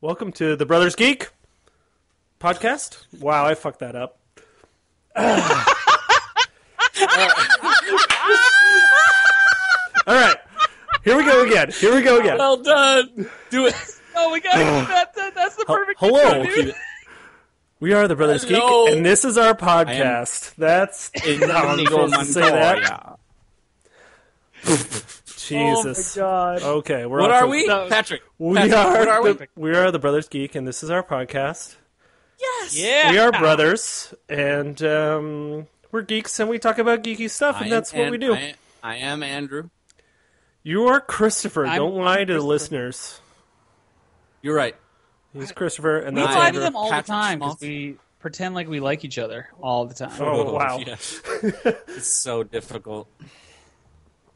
Welcome to the Brothers Geek podcast. Wow, I fucked that up. All right, here we go again. Here we go again. Well done. Do it. Oh, we got that, that, That's the perfect. Hello, intro, dude. we are the Brothers Hello. Geek, and this is our podcast. That's how I'm supposed to say that. Jesus. Oh my god. Okay, we're What are to- we, No. Patrick? We Patrick, are, What are we? the, we are the Brothers Geek, and this is our podcast. Yes. Yeah. We are brothers, and um, we're geeks, and we talk about geeky stuff, I and am that's what An- we do. I, I am Andrew. You are Christopher. I'm- Don't lie to the listeners. You're right. He's Christopher, and We that's lie to Andrew. them all Patrick the time because we pretend like we like each other all the time. Oh, wow. yes. it's so difficult.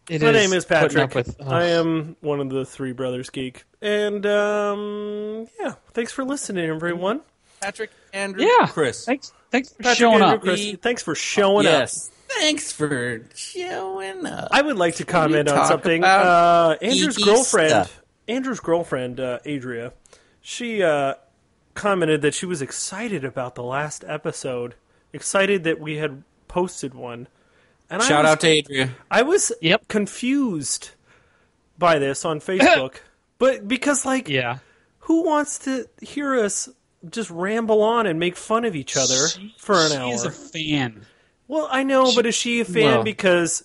It My name is Patrick. up with- I am one of the three brothers geek, and um, yeah, thanks for listening, everyone. Patrick, Andrew, Yeah. Chris. Thanks. Thanks for Patrick, showing Andrew, up. Chris, We- thanks for showing up. yes. Thanks for showing up. I would like to comment on something. Uh, Andrew's girlfriend, stuff? Andrew's girlfriend, uh, Adria, she uh, commented that she was excited about the last episode, excited that we had posted one. And I Shout was, out to Adria. I was Yep. confused by this on Facebook, but because like, Yeah. who wants to hear us just ramble on and make fun of each other She- for an she hour? is a fan. well, I know, but is she a fan Well. because?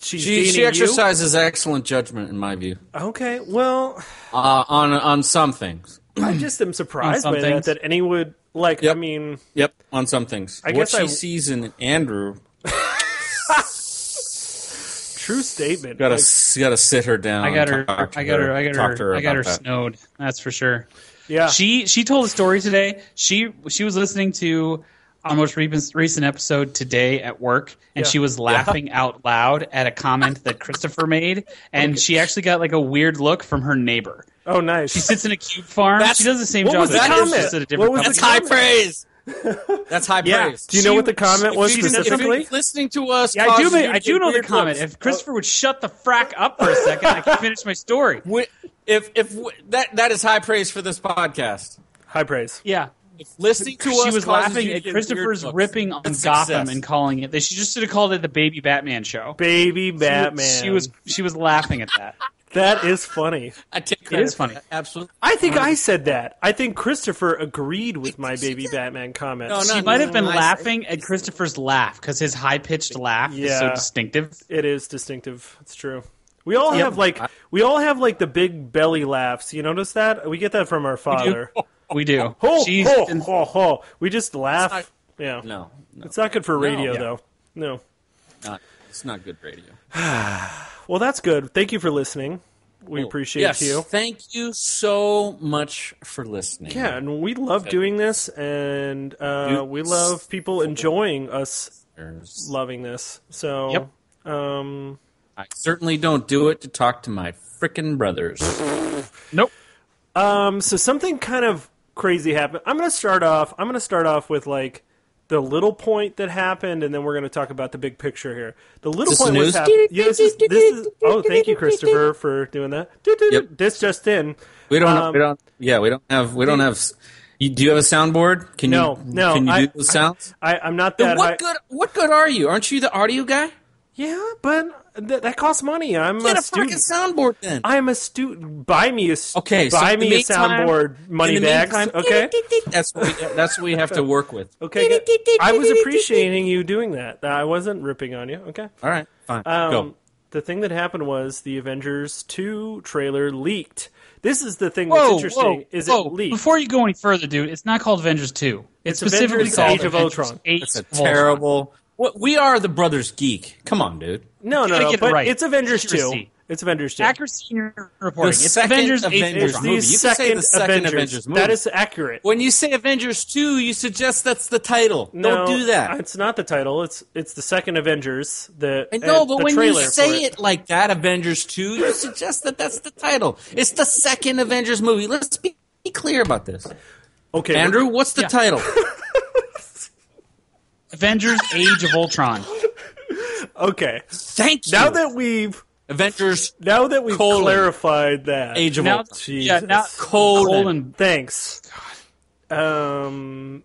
She's She, dating she you? exercises excellent judgment, in my view, Okay, well, uh, on on some things. I just am surprised by some that that any would like. I mean, Yep, on some things. I what guess she I- sees in Andrew, true statement. gotta Like, gotta sit her down. I got her. I got her. I got talk her. to her I got her that. snowed. That's for sure. yeah, She she told a story today. She she was listening to our most recent recent episode today at work, and Yeah. she was laughing out loud at a comment that Christopher made, and she actually got like a weird look from her neighbor. oh nice. She sits in a cube farm. That's- she does the same what job. was the as us, comment? just at a different What was the company. That's high praise. That's high Yeah. praise. Do you know she- what the comment was If you- if you're specifically? listening to us, Yeah, I do. causes I do know the comment. looks. If Christopher would shut the frack up for a second, I can finish my story. Wi- if if w- that that is high praise for this podcast. High praise. Yeah. If listening to us, she was laughing you to at Christopher's ripping on that's Gotham success. and calling it. She just should have called it the Baby Batman show. Baby Batman. She was she was laughing at that. That is funny. I take It credit is funny. Absolutely. I think uh-huh. I said that. I think Christopher agreed with my Baby Batman comment. No, no, She might have been I- laughing at Christopher's laugh because his high pitched laugh is so Yeah. distinctive. It is distinctive. It's true. We all Yep. have like we all have like the big belly laughs. You notice that? We get that from our father. We do. Ho, She's ho, been- ho, ho. We just laugh. not- yeah. No, no, It's not good for radio Yeah. though. No. not, it's not good radio. Well, that's good. Thank you for listening. We appreciate yes, you. Thank you so much for listening. Yeah, and we love doing this, and uh, we love people enjoying us There's- loving this. So, Yep. um, I certainly don't do it to talk to my frickin' brothers. nope. um, so something kind of crazy happened. I'm going to start off. I'm going to start off with like the little point that happened, and then we're going to talk about the big picture here. The little this point the was news? happening. Yeah, this is, this is. Oh, thank you, Christopher, for doing that. Yep. This just in. We don't. Um, we don't. Yeah, we don't have. We don't have. You, do you have a soundboard? Can No, you? no, Can you I- do those sounds? I, I'm not Then that what high. good? What good are you? Aren't you the audio guy? Yeah, but th- that costs money. I'm Get a a fucking soundboard then. I'm a student. Buy me a s- Okay, so Buy in the me a soundboard, money In the bags. meantime, Okay. That's what we, that's what we have to work with. Okay. I was appreciating you doing that. I wasn't ripping on you. Okay. All right, fine. Um, Go. The thing that happened was the Avengers 2 trailer leaked. This is the thing that's Whoa, interesting. whoa, is whoa. it leaked? Before you go any further, dude, it's not called Avengers 2. It's It's, specifically Avengers called Age of Avengers Ultron. Age It's a Ultron. terrible. What we are the brothers geek. Come on, dude. no, no, no. it But right. it's Avengers 2. It's Avengers 2. Accuracy in your reporting. The It's second Avengers, Age Avengers it's movie. You can say second, the second Avengers. Avengers movie. That is accurate. When you say Avengers two, you suggest that's the title. No, Don't do that. It's not the title. It's it's the second Avengers. The I know, uh, but the when you trailer for say it like that, Avengers 2, you suggest that that's the title. It's the second Avengers movie. Let's be, be clear about this. okay, Andrew, what's the Yeah. title? Avengers Age of Ultron. Okay, Thank you. now that we've Avengers Now that we've Colon. clarified that, Age of Now, Ultron. yeah, now Jesus. Colon. colon. Thanks. Um,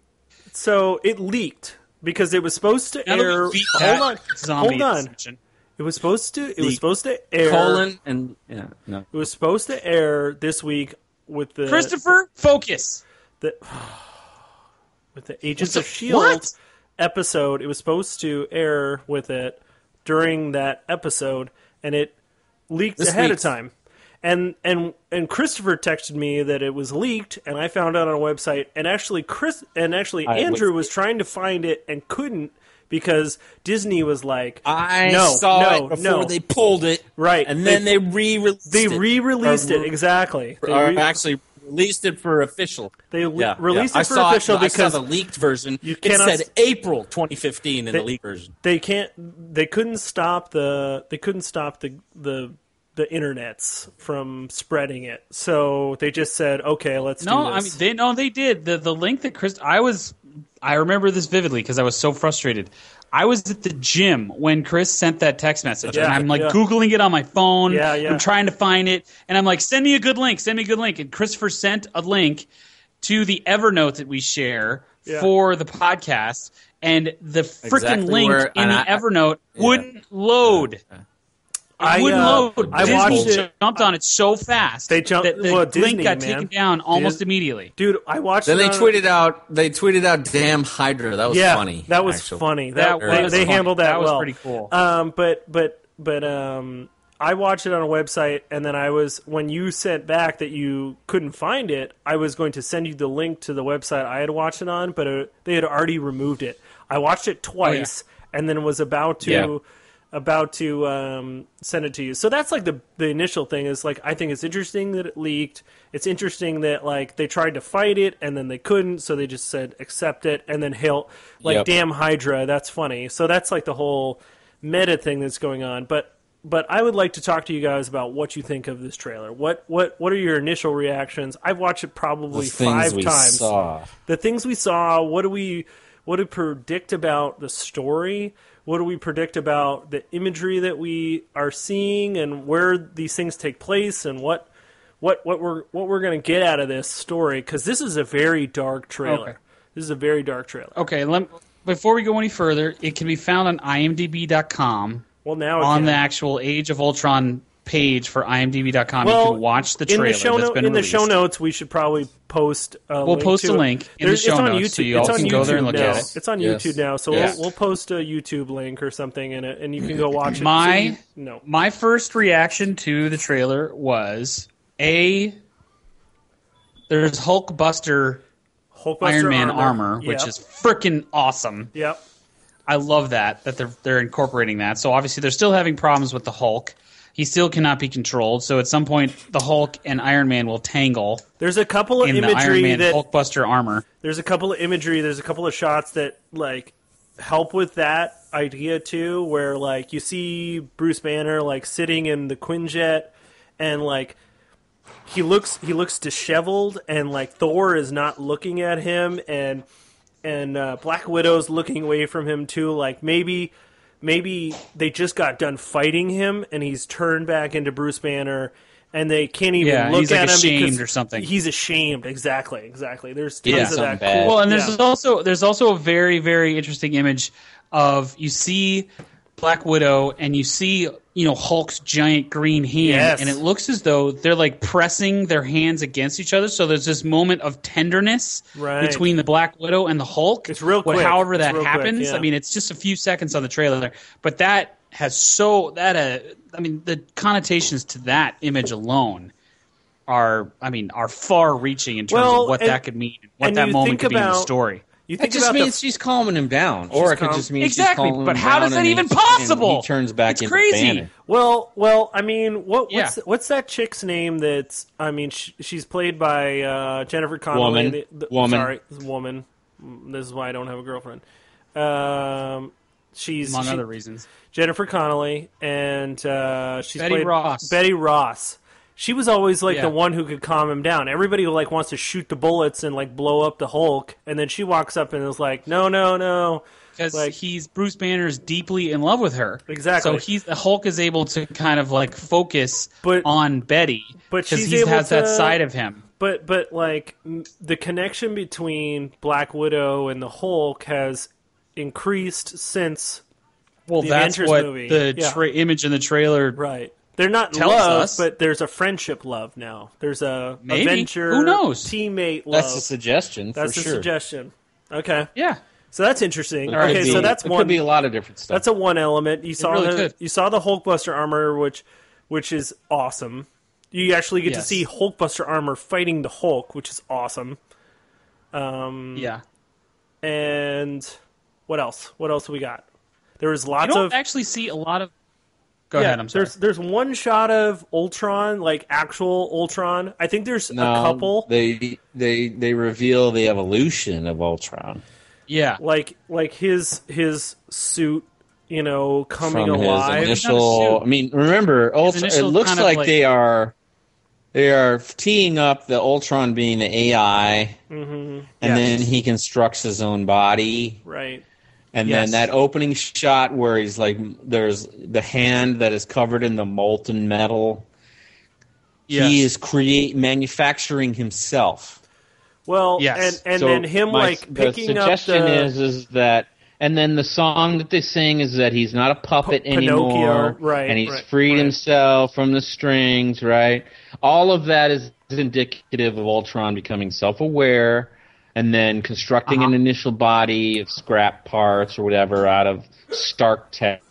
so it leaked because it was supposed to Now that air. we beat Hold that on, zombie hold on. ascension. It was supposed to. It was supposed to air. colon and yeah, no. It was supposed to air this week with the Christopher, focus. the with the Agents What's of the- Shield what? Episode. It was supposed to air with it during that episode, and it leaked This ahead week's. of time. And and and Christopher texted me that it was leaked, and I found out on a website. And actually, Chris and actually I Andrew was- was trying to find it and couldn't because Disney was like, I no, saw no, it before no. they pulled it, Right. And then They- they, re-released they it. re-released Or- it exactly. They re- actually released it for official. They le- Yeah, released yeah. it for I saw official I because saw the leaked version. you it cannot said April 2015 in They- the leaked version. they can't they couldn't stop the they couldn't stop the the the internets from spreading it so they just said okay let's No, do I mean they no they did the the link that Chris. I was I remember this vividly because I was so frustrated. I was at the gym when Chris sent that text message, Yeah, and I'm like yeah. googling it on my phone. Yeah, yeah. I'm trying to find it, and I'm like, send me a good link, send me a good link. And Christopher sent a link to the Evernote that we share Yeah. for the podcast, and the freaking Exactly link where- in the I- Evernote wouldn't load. It I, wouldn't uh, load. I Disney watched it- jumped on it so fast. They jumped- that the well, link Disney, got man. taken down almost Dis- immediately. dude i watched Then it they on- tweeted out. They tweeted out, "Damn Hydra." That was yeah funny. that was actually. funny that, That they, was they funny. handled that, That was well pretty cool. um but but but um I watched it on a website, and then I was when you sent back that you couldn't find it. I was going to send you the link to the website I had watched it on, but uh, they had already removed it. I watched it twice, and then was about to Yeah. About to um, send it to you. So that's like the the initial thing is like I think it's interesting that it leaked. It's interesting that like they tried to fight it and then they couldn't, so they just said accept it and then hail like Yep. damn Hydra. That's funny. So that's like the whole meta thing that's going on. But but I would like to talk to you guys about what you think of this trailer. What what what are your initial reactions? I've watched it probably The things five we times saw. the things we saw what do we what do we predict about the story what do we predict about the imagery that we are seeing and where these things take place and what what what we're what we're going to get out of this story cuz this is a very dark trailer Okay. this is a very dark trailer Okay, let, before we go any further, it can be found on imdb.com well now on can. the actual Age of Ultron page for imdb.com. well, you can watch the in trailer the show that's note- been in the show notes we should probably post a We'll link post to a link in the There's- show it's on notes, YouTube. so you all it's can go there and look now. at it. It's on Yes. YouTube now, so Yes. we'll, we'll post a YouTube link or something in it, and you can go watch it. So My you- no, my first reaction to the trailer was a there's Hulkbuster Hulkbuster Iron Man armor, which Yep. is freaking awesome. Yep. I love that that they're they're incorporating that. So obviously they're still having problems with the Hulk. He still cannot be controlled. So at some point the Hulk and Iron Man will tangle There's a couple of in the Iron imagery Man that Hulkbuster armor. there's a couple of imagery. There's a couple of shots that like help with that idea too, where like you see Bruce Banner like sitting in the Quinjet, and like he looks he looks disheveled, and like Thor is not looking at him, and and uh, Black Widow's looking away from him too. Like maybe maybe they just got done fighting him, and he's turned back into Bruce Banner. And they can't even Yeah, look he's, like, at him ashamed because or something. He's ashamed, exactly, exactly. There's tons Yeah, of something that. bad. cool- Well, and there's yeah. also there's also a very very interesting image of you see Black Widow and you see you know Hulk's giant green hand, Yes. and it looks as though they're like pressing their hands against each other. So there's this moment of tenderness Right. between the Black Widow and the Hulk. It's real quick. However that real quick, happens, yeah. I mean, it's just a few seconds on the trailer, but that has so that uh, I mean the connotations to that image alone. Are I mean are far reaching in terms Well, of what and- that could mean, what that moment could be in the story. You It just about means the, she's calming him down, or it could calm- just mean Exactly, she's but him how down is that even he- possible? He turns back It's into crazy. Banner. well, well. I mean, what what's Yeah. what's that chick's name? That's I mean, sh- she's played by uh, Jennifer Connelly. Woman. The, the, Woman. Sorry, woman. This is why I don't have a girlfriend. Um, she's among she- other reasons. Jennifer Connelly, and uh, she's Betty played Ross. Betty Ross, she was always like Yeah. the one who could calm him down. Everybody like wants to shoot the bullets and like blow up the Hulk, and then she walks up and is like, "No, no, no." because Like- he's Bruce Banner is deeply in love with her. Exactly. So he's the Hulk is able to kind of like focus But- on Betty but because she's he able has that side of him. But but like the connection between Black Widow and the Hulk has increased since Well, the that's Avengers what movie. the Yeah. image in the trailer. right. They're not Tells love, us. but there's a friendship love now. There's a Maybe. Avenger Who knows? teammate love. That's a suggestion That's for the sure. suggestion. Okay, Yeah, so that's interesting. It could okay, be- so that's it one. could be a lot of different stuff. That's a one element. You saw really the could. you saw the Hulkbuster armor, which which is awesome. You actually get to Yes. see Hulkbuster armor fighting the Hulk, which is awesome. Um, yeah. And what else? What else we got? There was You lots don't of actually see a lot of. Go yeah. ahead. I'm sorry. there's there's one shot of Ultron, like actual Ultron. I think there's no, a couple, They they they reveal the evolution of Ultron Yeah. like like his his suit, you know, coming from alive. his It's not a initial. I mean, remember, Ultron. It looks kind of like, like- they are they are teeing up the Ultron being the AI, hmm and Yes. then he constructs his own body. Right. And Yes. then that opening shot where he's like, there's the hand that is covered in the molten metal. Yes. He is create manufacturing himself. Well, Yes. and and So then him my- like the picking up suggestion the is is that, and then the song that they sing is that he's not a puppet P- anymore, right, And he's right, freed right. himself from the strings, right? All of that is indicative of Ultron becoming self-aware, and then constructing Uh-huh. an initial body of scrap parts or whatever out of Stark tech.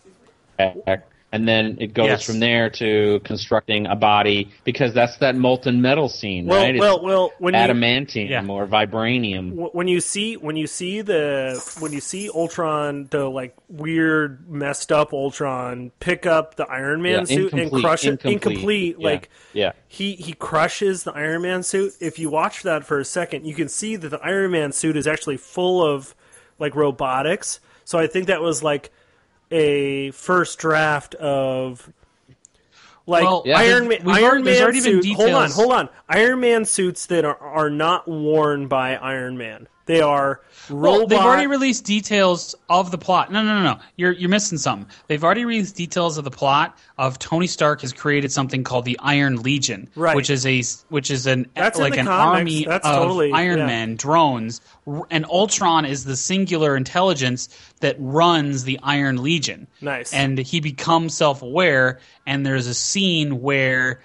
And then it goes Yes. from there to constructing a body because that's that molten metal scene, well, right? It's well, well, when you adamantium Yeah. or vibranium. when you see when you see the when you see Ultron, the like weird messed up Ultron pick up the Iron Man Yeah, suit and crush it incomplete, incomplete, yeah, like yeah. he he crushes the Iron Man suit. If you watch that for a second, you can see that the Iron Man suit is actually full of like robotics. So I think that was like a first draft of like Well, Yeah. Iron Man. Iron already- Man suits. Hold on, hold on. Iron Man suits that are are not worn by Iron Man. They are robot. Well, they've already released details of the plot. No, no, no, no. You're you're missing something. They've already released details of the plot of Tony Stark has created something called the Iron Legion, Right. which is a which is an That's like an comics. army That's of totally- Iron yeah. Men drones, and Ultron is the singular intelligence that runs the Iron Legion. Nice. And he becomes self-aware, and there's a scene where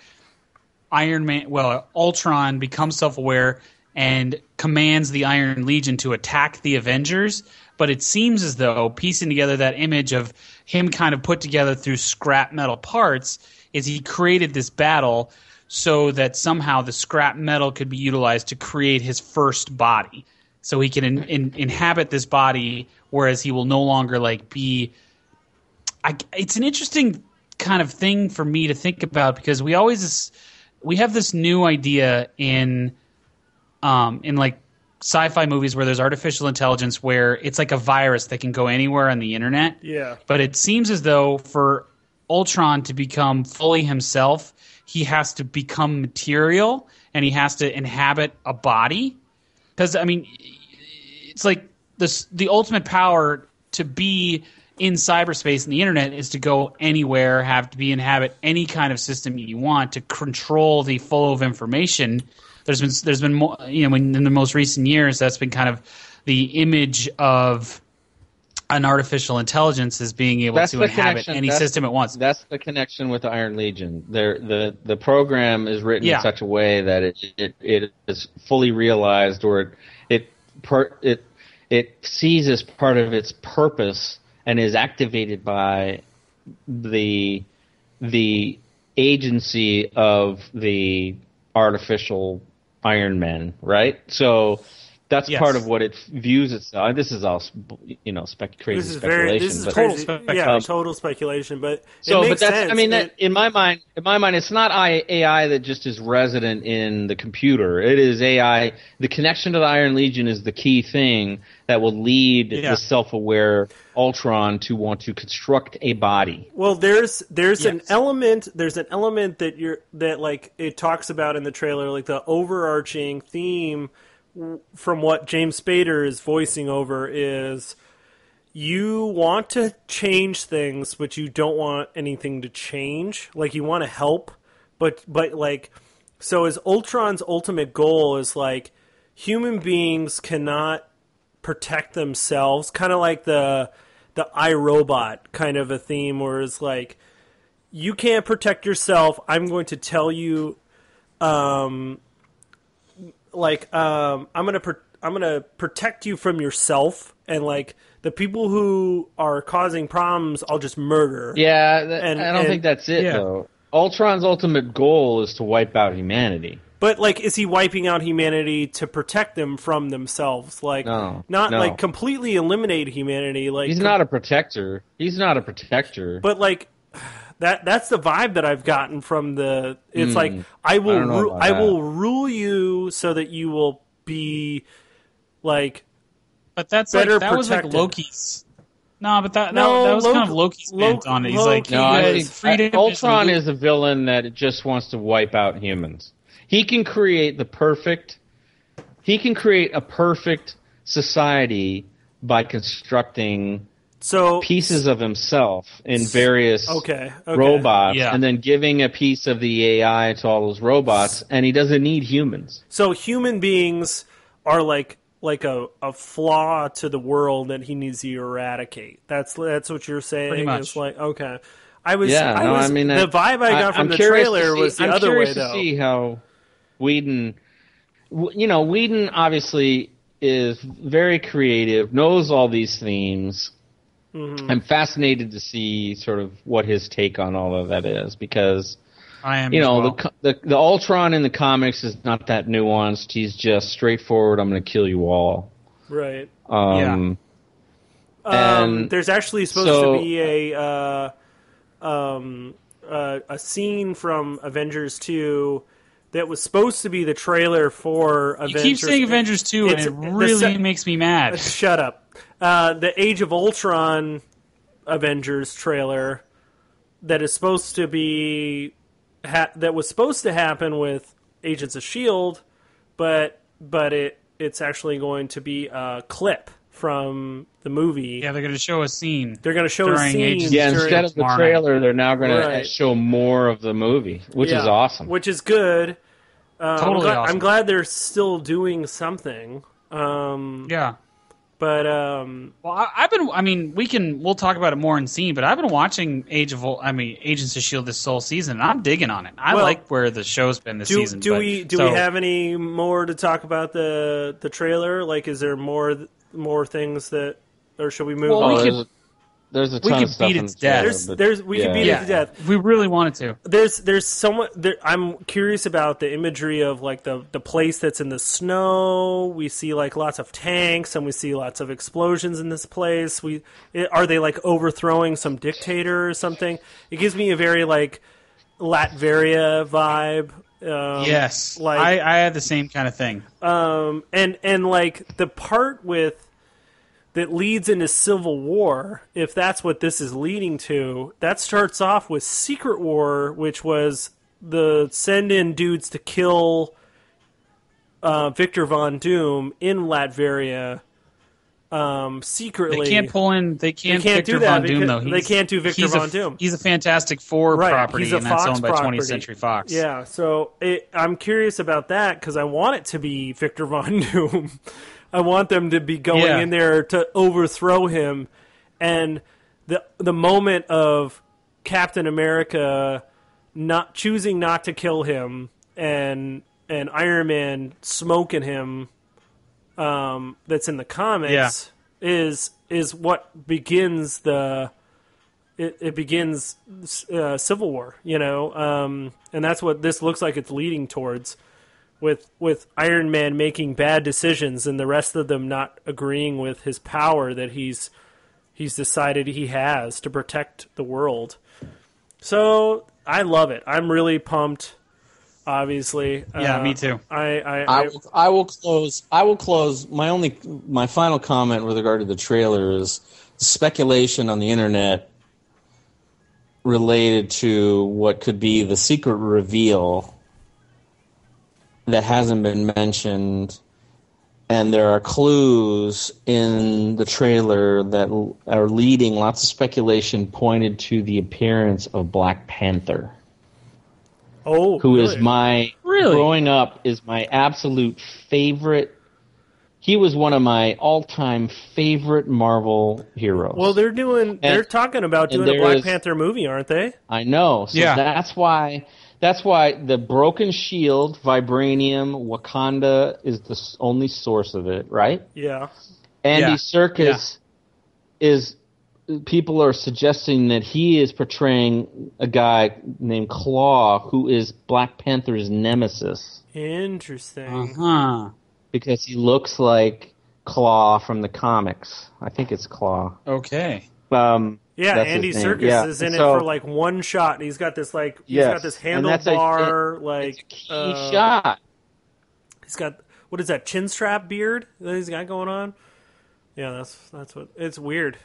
Iron Man, well, Ultron becomes self-aware and commands the Iron Legion to attack the Avengers. But it seems as though piecing together that image of him kind of put together through scrap metal parts is he created this battle so that somehow the scrap metal could be utilized to create his first body. So he can in, in, inhabit this body, whereas he will no longer like be I, it's an interesting kind of thing for me to think about because we always we have this new idea in um, in like sci-fi movies where there's artificial intelligence where it's like a virus that can go anywhere on the internet. Yeah. But it seems as though for Ultron to become fully himself, he has to become material and he has to inhabit a body. Because I mean, it's like this the ultimate power to be in cyberspace and the internet is to go anywhere, have to be inhabit any kind of system you want to control the flow of information. There's been there's been more, you know in, in the most recent years that's been kind of the image of an artificial intelligence as being able That's to inhabit any That's- system at once. That's the connection with the Iron Legion. There, the the program is written Yeah. in such a way that it it, it is fully realized, or it it per, it it sees as part of its purpose and is activated by the the agency of the artificial Iron Man, right? So That's Yes. part of what it views itself. This is all, you know, spec- crazy This is speculation. very this is but, Total crazy. spec- yeah, um, total speculation. But so, it but makes that's. sense. I mean, that in my mind, in my mind, it's not AI that just is resident in the computer. It is AI. The connection to the Iron Legion is the key thing that will lead Yeah. the self-aware Ultron to want to construct a body. Well, there's there's an element there's an element that you're that like it talks about in the trailer, like the overarching theme w- from what James Spader is voicing over is you want to change things, but you don't want anything to change. Like you want to help, but but like so is Ultron's ultimate goal is like human beings cannot protect themselves, kind of like the the iRobot kind of a theme, where it's like you can't protect yourself. I'm going to tell you, um, like um, I'm gonna pr- I'm gonna protect you from yourself, and like the people who are causing problems, I'll just murder. Yeah, that, And- I don't and- think that's it Yeah. though. Ultron's ultimate goal is to wipe out humanity. But like, is he wiping out humanity to protect them from themselves? Like, No, not no. like completely eliminate humanity. Like, He's not a protector. He's not a protector. but like that that's the vibe that I've gotten from the it's like I will Hmm. I ru- I will rule you so that you will be like But that's Better like that was like protected. Loki's. No, but that No, that, that was Loki- kind of Loki's Lo- bent on it. He's Loki like, no, you I guys, think freedom I- Ultron is, is a villain that just wants to wipe out humans. He can create the perfect. He can create a perfect society by constructing so pieces of himself in various okay, okay. robots, Yeah. and then giving a piece of the AI to all those robots, and he doesn't need humans. So human beings are like like a, a flaw to the world that he needs to eradicate. That's that's what you're saying. Pretty much. It's like okay. I was Yeah, I no, was I mean the vibe I got from I'm the curious to trailer see- was the I'm other way curious to though. see how Whedon, you know, Whedon obviously is very creative, knows all these themes. Mm-hmm. I'm fascinated to see sort of what his take on all of that is because I am. you know well. the, the the Ultron in the comics is not that nuanced. He's just straightforward. I'm going to kill you all. Right. Um, Um, And there's actually supposed so- to be a uh, um, uh, a scene from Avengers 2 that was supposed to be the trailer for you Avengers. keep saying Avengers two, and it really se- makes me mad. Shut up. Uh, the Age of Ultron Avengers trailer that is supposed to be ha- that was supposed to happen with Agents of Shield, but but it it's actually going to be a clip from the movie. Yeah, they're going to show a scene. They're going to show a scene. Agents yeah, instead of the tomorrow trailer, they're now going Right. to show more of the movie, which Yeah, is awesome. Which is good. Uh, I'm, Totally glad, awesome. I'm glad they're still doing something. Um, Yeah. But um, Well, I, I've been. I mean, we can. We'll talk about it more in scene. But I've been watching Age of. Ul- I mean, Agents of Shield this whole season, and I'm digging on it. I Well, like where the show's been this do season. do but- we do so- we have any more to talk about the the trailer? Like, is there more more things that, or should we move Well, on? we Oh, could- there's, a, there's we ton could of stuff beat in its the trailer, death. There's- there's- we could yeah. beat it to death. if we really wanted to. there's there's somewhat there, I'm curious about the imagery of like the the place that's in the snow. We see like lots of tanks and we see lots of explosions in this place. We it, are they like overthrowing some dictator or something? It gives me a very like Latveria vibe. Um, Yes, like I, I had the same kind of thing. um, and and like the part with that leads into Civil War, if that's what this is leading to, that starts off with Secret War, which was the send in dudes to kill uh, Victor Von Doom in Latveria um, secretly. They can't pull in. They can't. can't Victor do that Von Doom though. they He's- can't do Victor he's a- Von Doom. He's a Fantastic Four Right, property, he's a and that's Fox owned by property. 20th Century Fox. Yeah, so it, I'm curious about that because I want it to be Victor Von Doom. I want them to be going Yeah. in there to overthrow him, and the the moment of Captain America not choosing not to kill him and and Iron Man smoking him, um, that's in the comics is is what begins the it, it begins uh, civil war, you know, um, and that's what this looks like it's leading towards. With with Iron Man making bad decisions and the rest of them not agreeing with his power that he's he's decided he has to protect the world. So I love it. I'm really pumped. Obviously, Yeah, Uh, me too. I I, I I will, I will close. I will close. My only, my final comment with regard to the trailer is speculation on the internet related to what could be the secret reveal that hasn't been mentioned, and there are clues in the trailer that are leading lots of speculation pointed to the appearance of Black Panther oh, who is really? my Really? growing up is my absolute favorite. He was one of my all-time favorite Marvel heroes. Well, they're doing. they're talking about doing a Black is- Panther movie, aren't they? I know. So Yeah. that's why that's why the Broken Shield, Vibranium, Wakanda is the only source of it, right? Yeah. Andy Yeah. Serkis is people are suggesting that he is portraying a guy named Claw who is Black Panther's nemesis. Interesting. Uh huh. because he looks like Claw from the comics. I think it's Claw. Okay. Um, Yeah, That's Andy. Serkis Yeah, is in so- it for like one shot. and He's got this like he's got this and that's a- handlebar it's like a key uh, shot. He's got what is that chin strap beard that he's got going on? Yeah, that's that's what it's weird.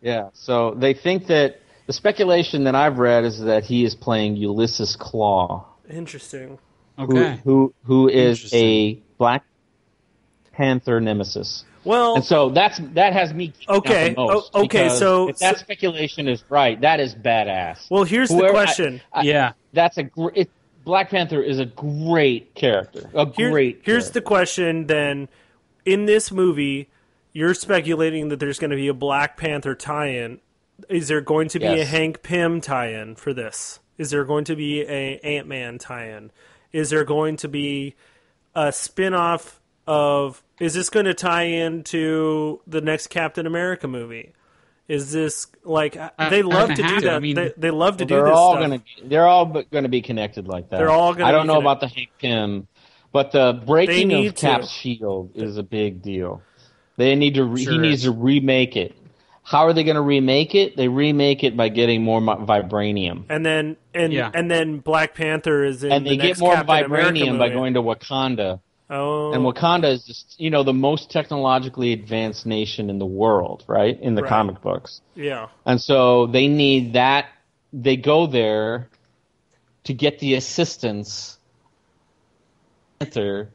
Yeah. So they think that the speculation that I've read is that he is playing Ulysses Claw, Interesting. who Okay. who, who is a Black Panther nemesis. Well, And so that's that has me Okay, the most, o- okay, so- if that so- speculation is right, that is badass. well, here's the Whoever- I- question. I- yeah. That's a great. Black Panther is a great character. A Here- great. here's character. the question then. In this movie, you're speculating that there's going to be a Black Panther tie-in. Is there going to be a Hank Pym tie-in for this? Is there going to be a Ant-Man tie-in? Is there going to be a spin-off of is this going to tie into the next Captain America movie? Is this like they love gonna do have to. that? I mean, they, they love to do they're this all stuff. gonna they're all going to be connected like that. They're all gonna I don't be know connect- about the Hank Pym, but the breaking They need of Cap's to. shield is a big deal. They need to. Re- he needs to remake it. How are they going to remake it? They remake it by getting more vibranium, and then and Yeah. and then Black Panther is in and the they get more Captain vibranium by going to Wakanda. Oh, And Wakanda is just you know the most technologically advanced nation in the world, right? In the Right. comic books. yeah. And so they need that. They go there to get the assistance Panther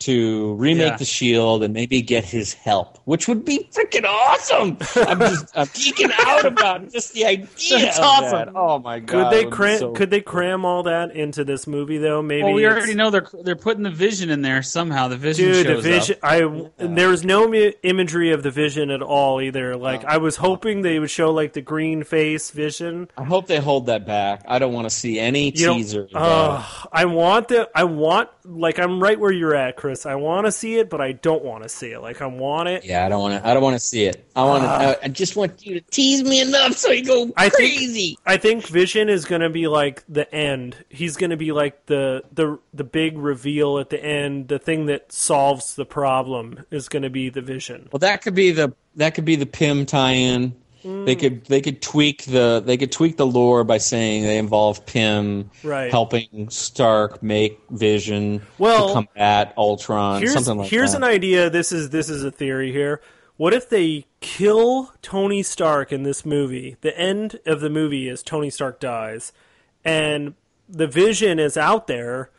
to remake Yeah. the shield and maybe get his help, which would be freaking awesome. I'm just I'm geeking out about just the idea. That's awesome. that. Oh my god! Could they it would be cram? so- Could they cram all that into this movie though? Maybe. Well, we it's- already know they're they're putting the vision in there somehow. The vision Dude, the vision. up. I there was no imagery of the vision at all either. Like I was hoping they would show like the green face vision. I hope they hold that back. I don't want to see any You don't- teaser. of that. Ugh, I want the. I want like I'm right where you're at, Chris. I want to see it, but I don't want to see it. Like I want it. Yeah, I don't want to. I don't want to see it. I want to. Uh. I, I just want you to tease me enough so you go I think- crazy. I think Vision is going to be like the end. He's going to be like the the the big reveal at the end. The thing that solves the problem is going to be the Vision. Well, that could be the that could be the Pym tie-in. They Mm. could they could tweak the they could tweak the lore by saying they involve Pym Right. helping Stark make Vision Well, to combat Ultron, Here's something like here's that. an idea. This is this is a theory here. What if they kill Tony Stark in this movie? The end of the movie is Tony Stark dies, and the Vision is out there,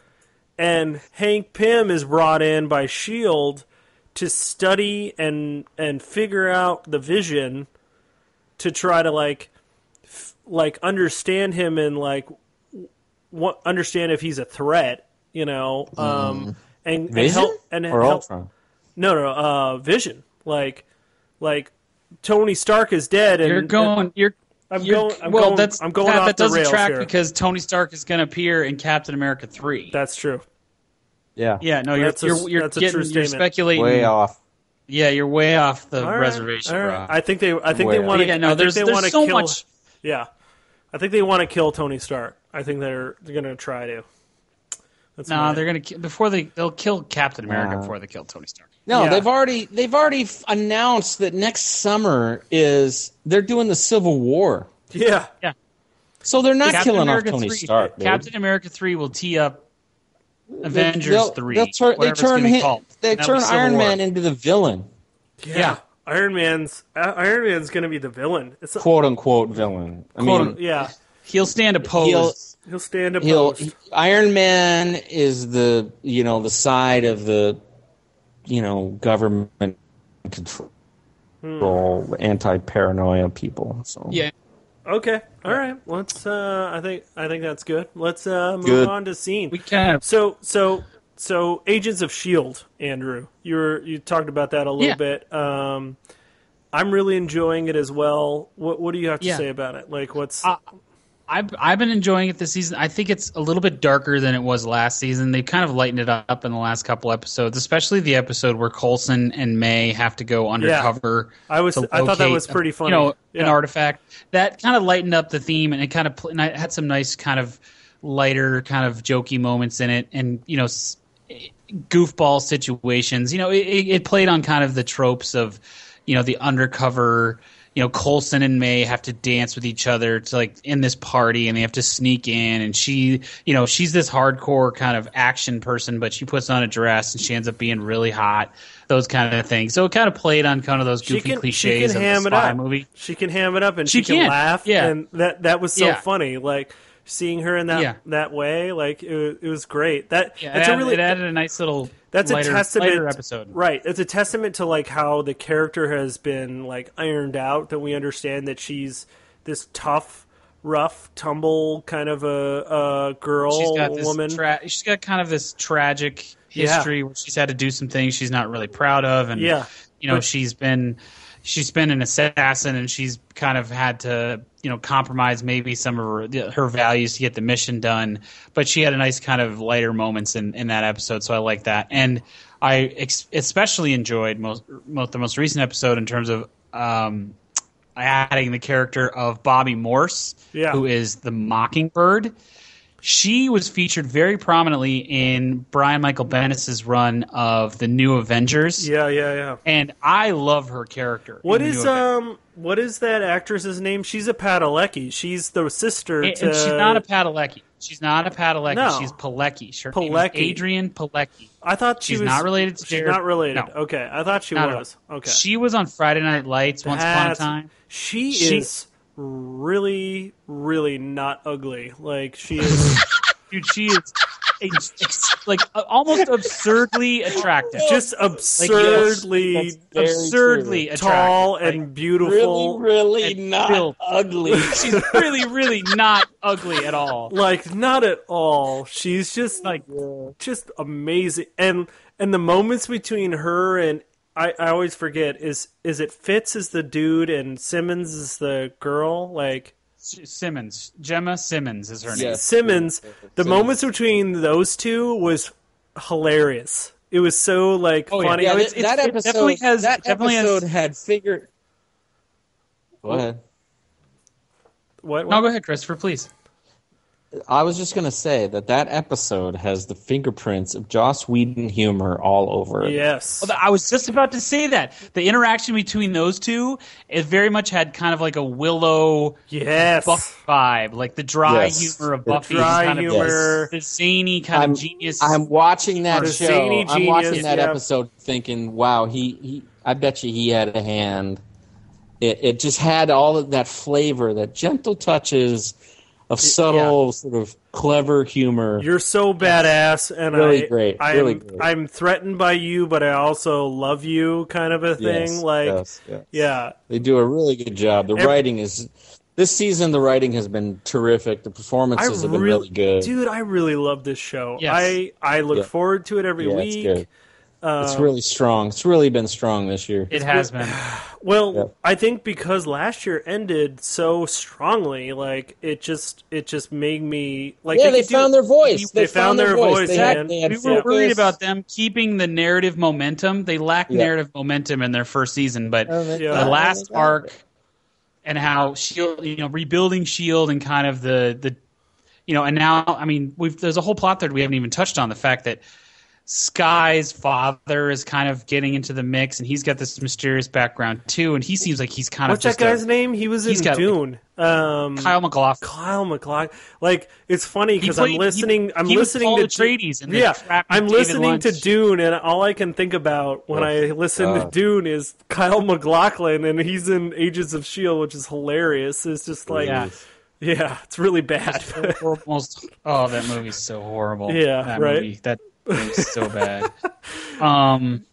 and Hank Pym is brought in by Shield to study and and figure out the Vision to try to like f- like understand him and like what understand if he's a threat, you know, um, and, and Vision help and or help. Ultron. No, no, uh, Vision. Like, like Tony Stark is dead, and You're going. You're. I'm you're going. I'm well, going. that's I'm going Pat, off that the doesn't rails track here. because Tony Stark is going to appear in Captain America three. that's true. Yeah, yeah, no, you're That's a- you're, you're a getting true you're speculating. way off. Yeah, you're way off the All right, reservation, all bro. right. I think they. I think Way they want to. yeah, no, I there's they there's so kill. much. Yeah, I think they want to kill Tony Stark. I think they're they're gonna try to. That's No, my- they're gonna before they they'll kill Captain America Nah. before they kill Tony Stark. No, Yeah. they've already they've already f- announced that next summer is they're doing the Civil War. yeah. yeah. So they're not Captain killing America off Tony 3, Stark. dude. Captain America three will tee up Avengers They'll- three. They'll turn, they whatever it's turn him, called. They that turn Iron War. Man into the villain, Yeah. Iron Man's uh, Iron Man's gonna be the villain. It's a, quote unquote villain. I Quote, mean, yeah. He'll stand opposed. He'll- He'll stand he'll opposed. he- Iron Man is the you know the side of the you know government control, Hmm. anti paranoia people. So yeah, Okay. All right. Let's. Uh, I think. I think that's good. Let's uh, move Good. on to scene. we kind of So so so Agents of Shield, Andrew. You were you talked about that a little Yeah. bit. Um, I'm really enjoying it as well. What what do you have to Yeah. say about it? Like what's Uh, I've I've been enjoying it this season. I think it's a little bit darker than it was last season. They kind of lightened it up in the last couple episodes, especially the episode where Coulson and May have to go undercover. Yeah. I was to I thought that was pretty funny. You know, yeah. an artifact that kind of lightened up the theme, and it kind of and I had some nice kind of lighter, kind of jokey moments in it, and you know, s- goofball situations. You know, it, it it played on kind of the tropes of, you know, the undercover. You know, Coulson and May have to dance with each other to like in this party, and they have to sneak in. And she, you know, she's this hardcore kind of action person, but she puts on a dress and she ends up being really hot. Those kind of things. So it kind of played on kind of those she goofy can cliches she can of ham the it spy up. movie. She can ham it up and she, She can, can, laugh. yeah. and that that was so Yeah. funny. Like seeing her in that Yeah. that way, like it, was- it was great. That Yeah, that's it, a added, really it added a nice little that's lighter, a testament lighter episode. right it's a testament to like how the character has been like ironed out that we understand that she's this tough rough tumble kind of a, a girl She's got this woman tra- she's got kind of this tragic Yeah. history where she's had to do some things she's not really proud of, and Yeah. you know But- she's been she's been an assassin, and she's kind of had to you know compromise maybe some of her, her values to get the mission done. But she had a nice kind of lighter moments in in that episode, so I like that, and I ex- especially enjoyed most, most the most recent episode in terms of. Um, adding the character of Bobby Morse, Yeah. who is the Mockingbird. She was featured very prominently in Brian Michael Bendis' run of the New Avengers, yeah yeah yeah and I love her character. what is um what is that actress's name she's a padalecki she's the sister And, to and she's not a Padalecki. She's not a Padalecki. No. She's Palicki. Her is Adrianne Palicki. i thought she she's was not related to she's Jared- not related no. okay i thought she Not was okay She was on Friday Night Lights once upon a time. She, She- is really, really not ugly. Like she is Dude, she is ex- ex- like uh, almost absurdly attractive. just absurdly That's very absurdly true. tall Like, and beautiful. Really, really and not built. ugly. she's really, really not ugly at all. Like not at all. She's just Like, just amazing. And and the moments between her and I, I always forget is is it Fitz is the dude and Simmons is the girl like Simmons, Jemma Simmons is her name. Yes. Simmons. The Simmons. moments between those two was hilarious. It was so like Oh, funny. yeah, it's- that, that episode. definitely has- that definitely has- episode had figured. Go ahead. What? No, go ahead, Christopher, please. I was just gonna say that that episode has the fingerprints of Joss Whedon humor all over it. Yes. I was just about to say that the interaction between those two, it very much had kind of like a Willow Yes. Buffy vibe, like the dry Yes. humor of The Buffy, dry kind of humor. the zany kind I'm, of genius. I'm watching that show. zany I'm watching that yeah. episode, thinking, "Wow, he, he I bet you he had a hand." It, it just had all of that flavor, that gentle touches of subtle, sort of clever humor. You're so badass, and Really I, great, I'm, really great. I'm threatened by you, but I also love you, kind of a thing. Yes, like, yes, yes. yeah, They do a really good job. The Every- writing is this season. The writing has been terrific. The I performances have been really, really good. dude, I really love this show. Yes. I I look Yeah. forward to it every yeah, week. It's it's really strong. It's really been strong this year. it has been. Well, Yep. I think because last year ended so strongly, like it just it just made me like yeah, they could do- found their voice. They found their voice, They had, they had We were focus. worried about them keeping the narrative momentum. They lacked Yeah. narrative momentum in their first season, but Oh, Yeah. the last arc and how Shield, you know, rebuilding Shield and kind of the the you know, and now I mean, we've there's a whole plot thread we haven't even touched on the fact that Skye's father is kind of getting into the mix, and he's got this mysterious background too, and he seems like he's kind What's of that just a- guy's name? He was in he's got- Dune. Um, Kyle MacLachlan. Kyle MacLachlan. Like it's funny because I'm listening. he- I'm he listening to Atreides in the yeah. I'm David listening to Dune, and all I can think about when I listen to Dune is Kyle MacLachlan, and he's in Agents of Shield, which is hilarious. It's just like, Yeah. yeah, it's really bad. Almost, oh, that movie's so horrible. Yeah, that right? Movie, that movie's so bad. Um,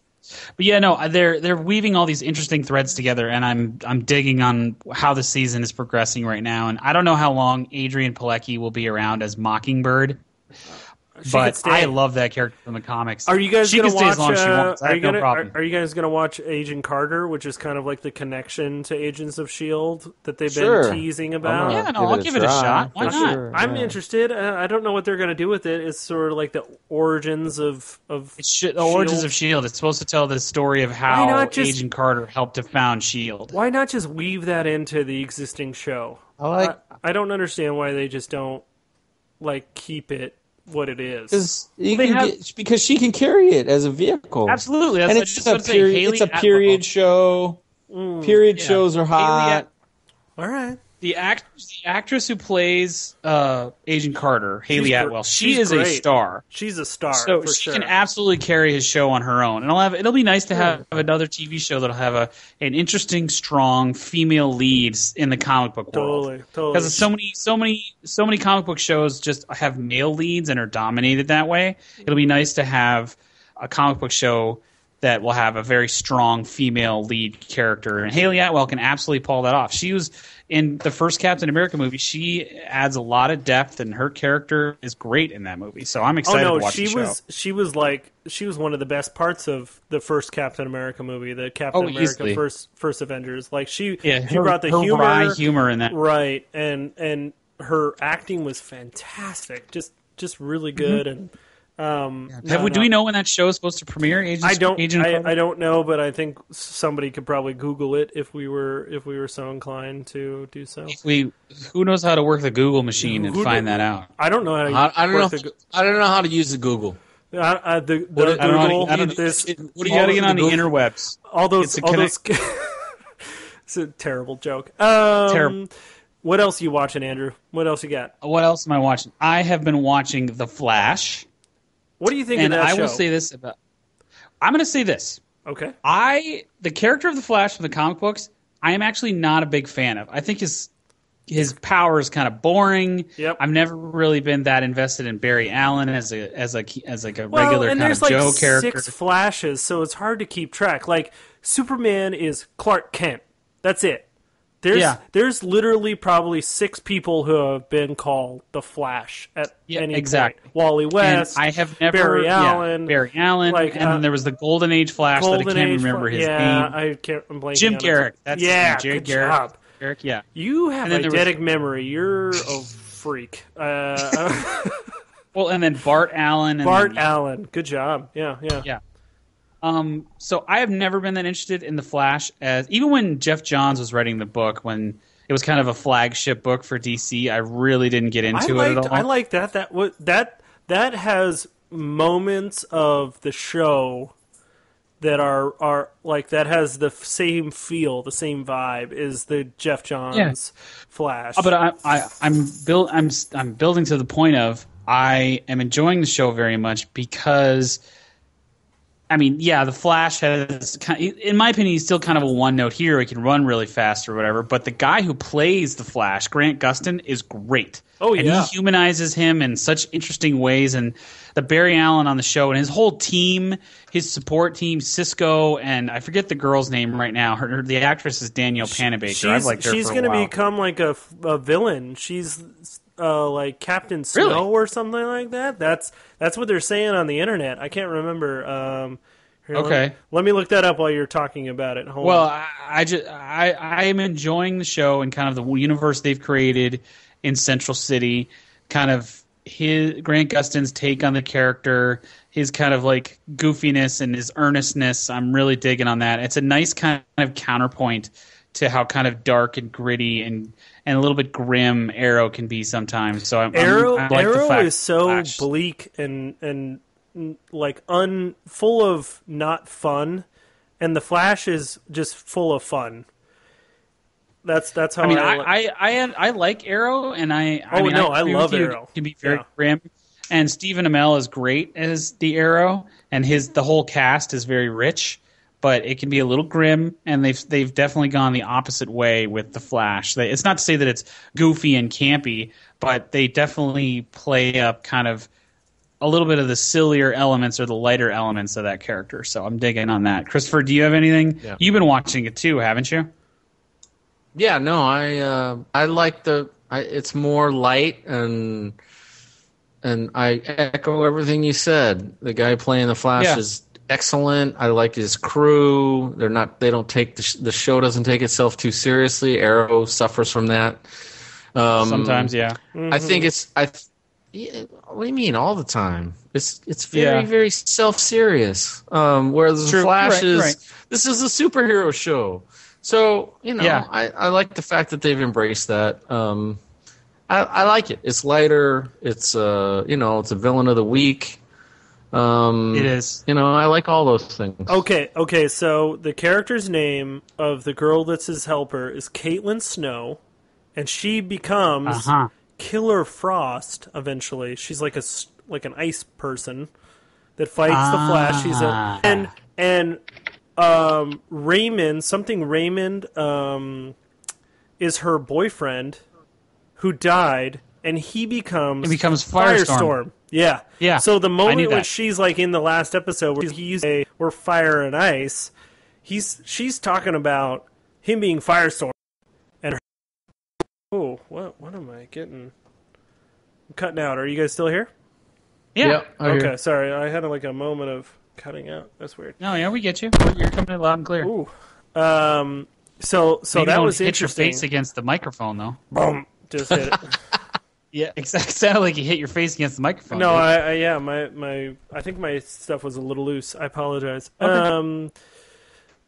but yeah, no, they're they're weaving all these interesting threads together, and I'm I'm digging on how the season is progressing right now. And I don't know how long Adrianne Palicki will be around as Mockingbird, She but. I love that character from the comics. Are you guys she gonna can stay watch? as long as she uh, wants. I are have you gonna problem. are, are you guys gonna watch Agent Carter, which is kind of like the connection to Agents of Shield that they've Sure. been teasing about? Yeah, no, I'll give it a try, shot. Why not? sure, I'm yeah. interested. Uh, I don't know what they're going to do with it. It's sort of like the origins of of It's sh- the origins Shield. of Shield. It's supposed to tell the story of how just- Agent Carter helped to found Shield. Why not just weave that into the existing show? I like I, I don't understand why they just don't like keep it what it is. because you They can have- get, because she can carry it as a vehicle. Absolutely, that's and it's just a want to say. period. Hayley It's a Atwell- period show. Mm, period Yeah. shows are hot. At- All right. The act the actress who plays uh, Agent Carter, Hayley Atwell, she is a star. She's a star So she sure. can absolutely carry his show on her own, and I'll have it'll be nice to have another TV show that'll have a an interesting, strong female leads in the comic book world. totally, totally. Because so many, so many, so many comic book shows just have male leads and are dominated that way. It'll be nice to have a comic book show that will have a very strong female lead character, and Hayley Atwell can absolutely pull that off. She was in the first Captain America movie. She adds a lot of depth, and her character is great in that movie. So I'm oh, excited. Oh no, to watch she was she was like she was one of the best parts of the first Captain America movie, the Captain Oh, America easily. first first Avengers. Like she yeah, she her, brought the humor, humor in that. right, and and her acting was fantastic, just just really mm-hmm. good. And um, Have no, we, Do no. we know when that show is supposed to premiere? Agent, I don't. Agent I, I don't know, but I think somebody could probably Google it if we were if we were so inclined to do so. we who knows how to work the Google machine and Who find do- that out. I don't know how to. I, I don't know. work If, the, I don't know how to use the Google. uh, uh, the, the What- I don't know how to- Google. This, it- What do you got to get on the Google- interwebs? all those It's a all those. it's a terrible joke. Um, Terrible. What else are you watching, Andrew? What else you got? What else am I watching? I have been watching The Flash, What do you think and of that I show? will say this about. I'm going to say this. okay. I the character of the Flash from the comic books, I am actually not a big fan of. I think his his power is kind of boring. Yep. I've never really been that invested in Barry Allen as a as a as like a Well, regular and kind there's of like Joe character. six flashes, so it's hard to keep track. Like Superman is Clark Kent. That's it. There's Yeah. there's literally probably six people who have been called the Flash at Yeah, any exactly. point. Wally And West. I have never Barry yeah, Allen, Barry Allen, like, and uh, then there was the Golden Age Flash that I can't Age remember his yeah, name. I can't. I'm blanking Jim. Garrick. That's yeah. Jim good Garrick. job. Garrick, yeah. You have And a then was- memory. You're a freak. Uh, Well, and then Bart Allen. And Bart then, Allen. Good job. Yeah, yeah. Yeah. Um, so I have never been that interested in the Flash as even when Geoff Johns was writing the book when it was kind of a flagship book for DC, I really didn't get into it at all. I like that. That that that has moments of the show that are are like that has the same feel, the same vibe as the Geoff Johns Flash. Uh, but I, I, I'm build, I'm, I'm building to the point of I am enjoying the show very much because, I mean, yeah, the Flash has, kind in my opinion, he's still kind of a one note hero. He can run really fast or whatever. But the guy who plays the Flash, Grant Gustin, is great. Oh, yeah, and he humanizes him in such interesting ways. And the Barry Allen on the show and his whole team, his support team, Cisco, and I forget the girl's name right now. Her, her the actress is Danielle Panabaker. she's I've liked her she's gonna while. become like a, a villain. She's uh, like Captain Snow Really? or something like that. That's that's what they're saying on the internet. I can't remember. Um, here, let- Okay. let, me look that up while you're talking about it. Hold Well. I, I just I I am enjoying the show and kind of the universe they've created in Central City. Kind of his Grant Gustin's take on the character, his kind of like goofiness and his earnestness. I'm really digging on that. It's a nice kind of counterpoint to how kind of dark and gritty and and a little bit grim Arrow can be sometimes. So I'm, I'm- Arrow I like the Arrow is so Flash- bleak and and mm, like un full of not fun, and the Flash is just full of fun. That's that's how I mean, I, I, I, I, I like Arrow, and I. I Oh, mean, no, I love. Arrow. It can be very Yeah. grim, and Stephen Amell is great as the Arrow, and his the whole cast is very rich, but it can be a little grim, and they've they've definitely gone the opposite way with the Flash. They, it's not to say that it's goofy and campy, but they definitely play up kind of a little bit of the sillier elements or the lighter elements of that character. So I'm digging on that. Christopher, do you have anything? Yeah. You've been watching it too, haven't you? Yeah, no, I uh, I like the. I, it's more light and and I echo everything you said. The guy playing the Flash Yeah. is excellent. I like his crew. They're not. They don't take the sh- the show doesn't take itself too seriously. Arrow suffers from that. Um, Sometimes, yeah. I think it's I. th- Yeah, what do you mean all the time? It's it's very Yeah. very self serious. Um, whereas the True. Flash Right, is right. this is a superhero show. So you know, Yeah. I, I like the fact that they've embraced that. Um, I, I like it. It's lighter. It's uh you know it's a villain of the week. Um, It is. You know, I like all those things. Okay, okay. So the character's name of the girl that's his helper is Caitlin Snow, and she becomes Uh-huh. Killer Frost eventually. She's like a s- like an ice person that fights the Flash. She's Ah. a and and um, Raymond something Raymond um, is her boyfriend who died, and he becomes He becomes Firestorm. Yeah, Yeah, So the moment when that. she's like in the last episode where he used a we're fire and ice, he's she's talking about him being Firestorm, and her, oh, what what am I getting? I'm cutting out. Are you guys still here? Yeah. Yep, I hear. Okay, sorry. I had like a moment of cutting out. That's weird. No, yeah, we get you. You're coming in loud and clear. Ooh. Um. So so Maybe that don't was hit interesting. your face against the microphone, though. Boom. Just hit it. Yeah, exactly. Sounded like you hit your face against the microphone. No. I, I yeah, my my I think my stuff was a little loose. I apologize. Um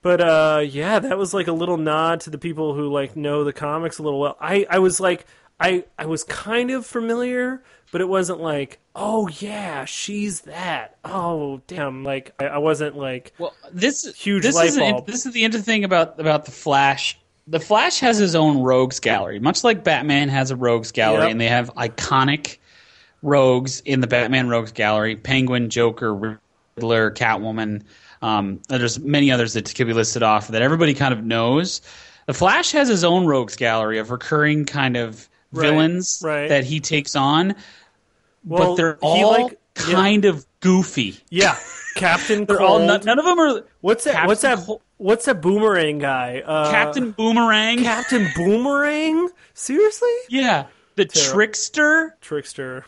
but uh yeah, that was like a little nod to the people who like know the comics a little well. I I was like I I was kind of familiar, but it wasn't like, "Oh yeah, she's that." Oh, damn, like I, I wasn't like Well, this Huge This light is an- bulb. this is the interesting thing about about the Flash. The Flash has his own rogues gallery, much like Batman has a rogues gallery, Yep. and they have iconic rogues in the Batman rogues gallery: Penguin, Joker, Riddler, Catwoman. Um, there's many others that could be listed off that everybody kind of knows. The Flash has his own rogues gallery of recurring kind of Right, villains right. that he takes on, well, but they're all like- yeah, kind of goofy. yeah. Captain They're Cold. all none, none of them are what's that? what's that? Cold- What's that boomerang guy? Uh, Captain Boomerang. Captain Boomerang? Seriously? Yeah, the Terrible. trickster. Trickster.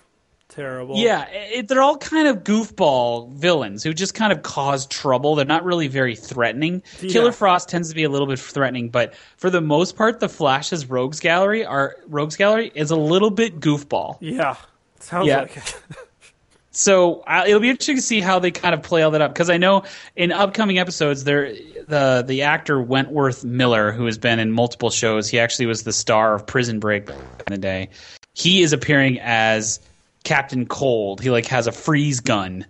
Terrible. Yeah, it, they're all kind of goofball villains who just kind of cause trouble. They're not really very threatening. Yeah. Killer Frost tends to be a little bit threatening, but for the most part, the Flash's Rogues Gallery, our Rogues Gallery, is a little bit goofball. Yeah. Sounds Yeah. like it. So uh, it'll be interesting to see how they kind of play all that up because I know in upcoming episodes, there the the actor Wentworth Miller, who has been in multiple shows, he actually was the star of Prison Break back in the day. He is appearing as Captain Cold. He like has a freeze gun.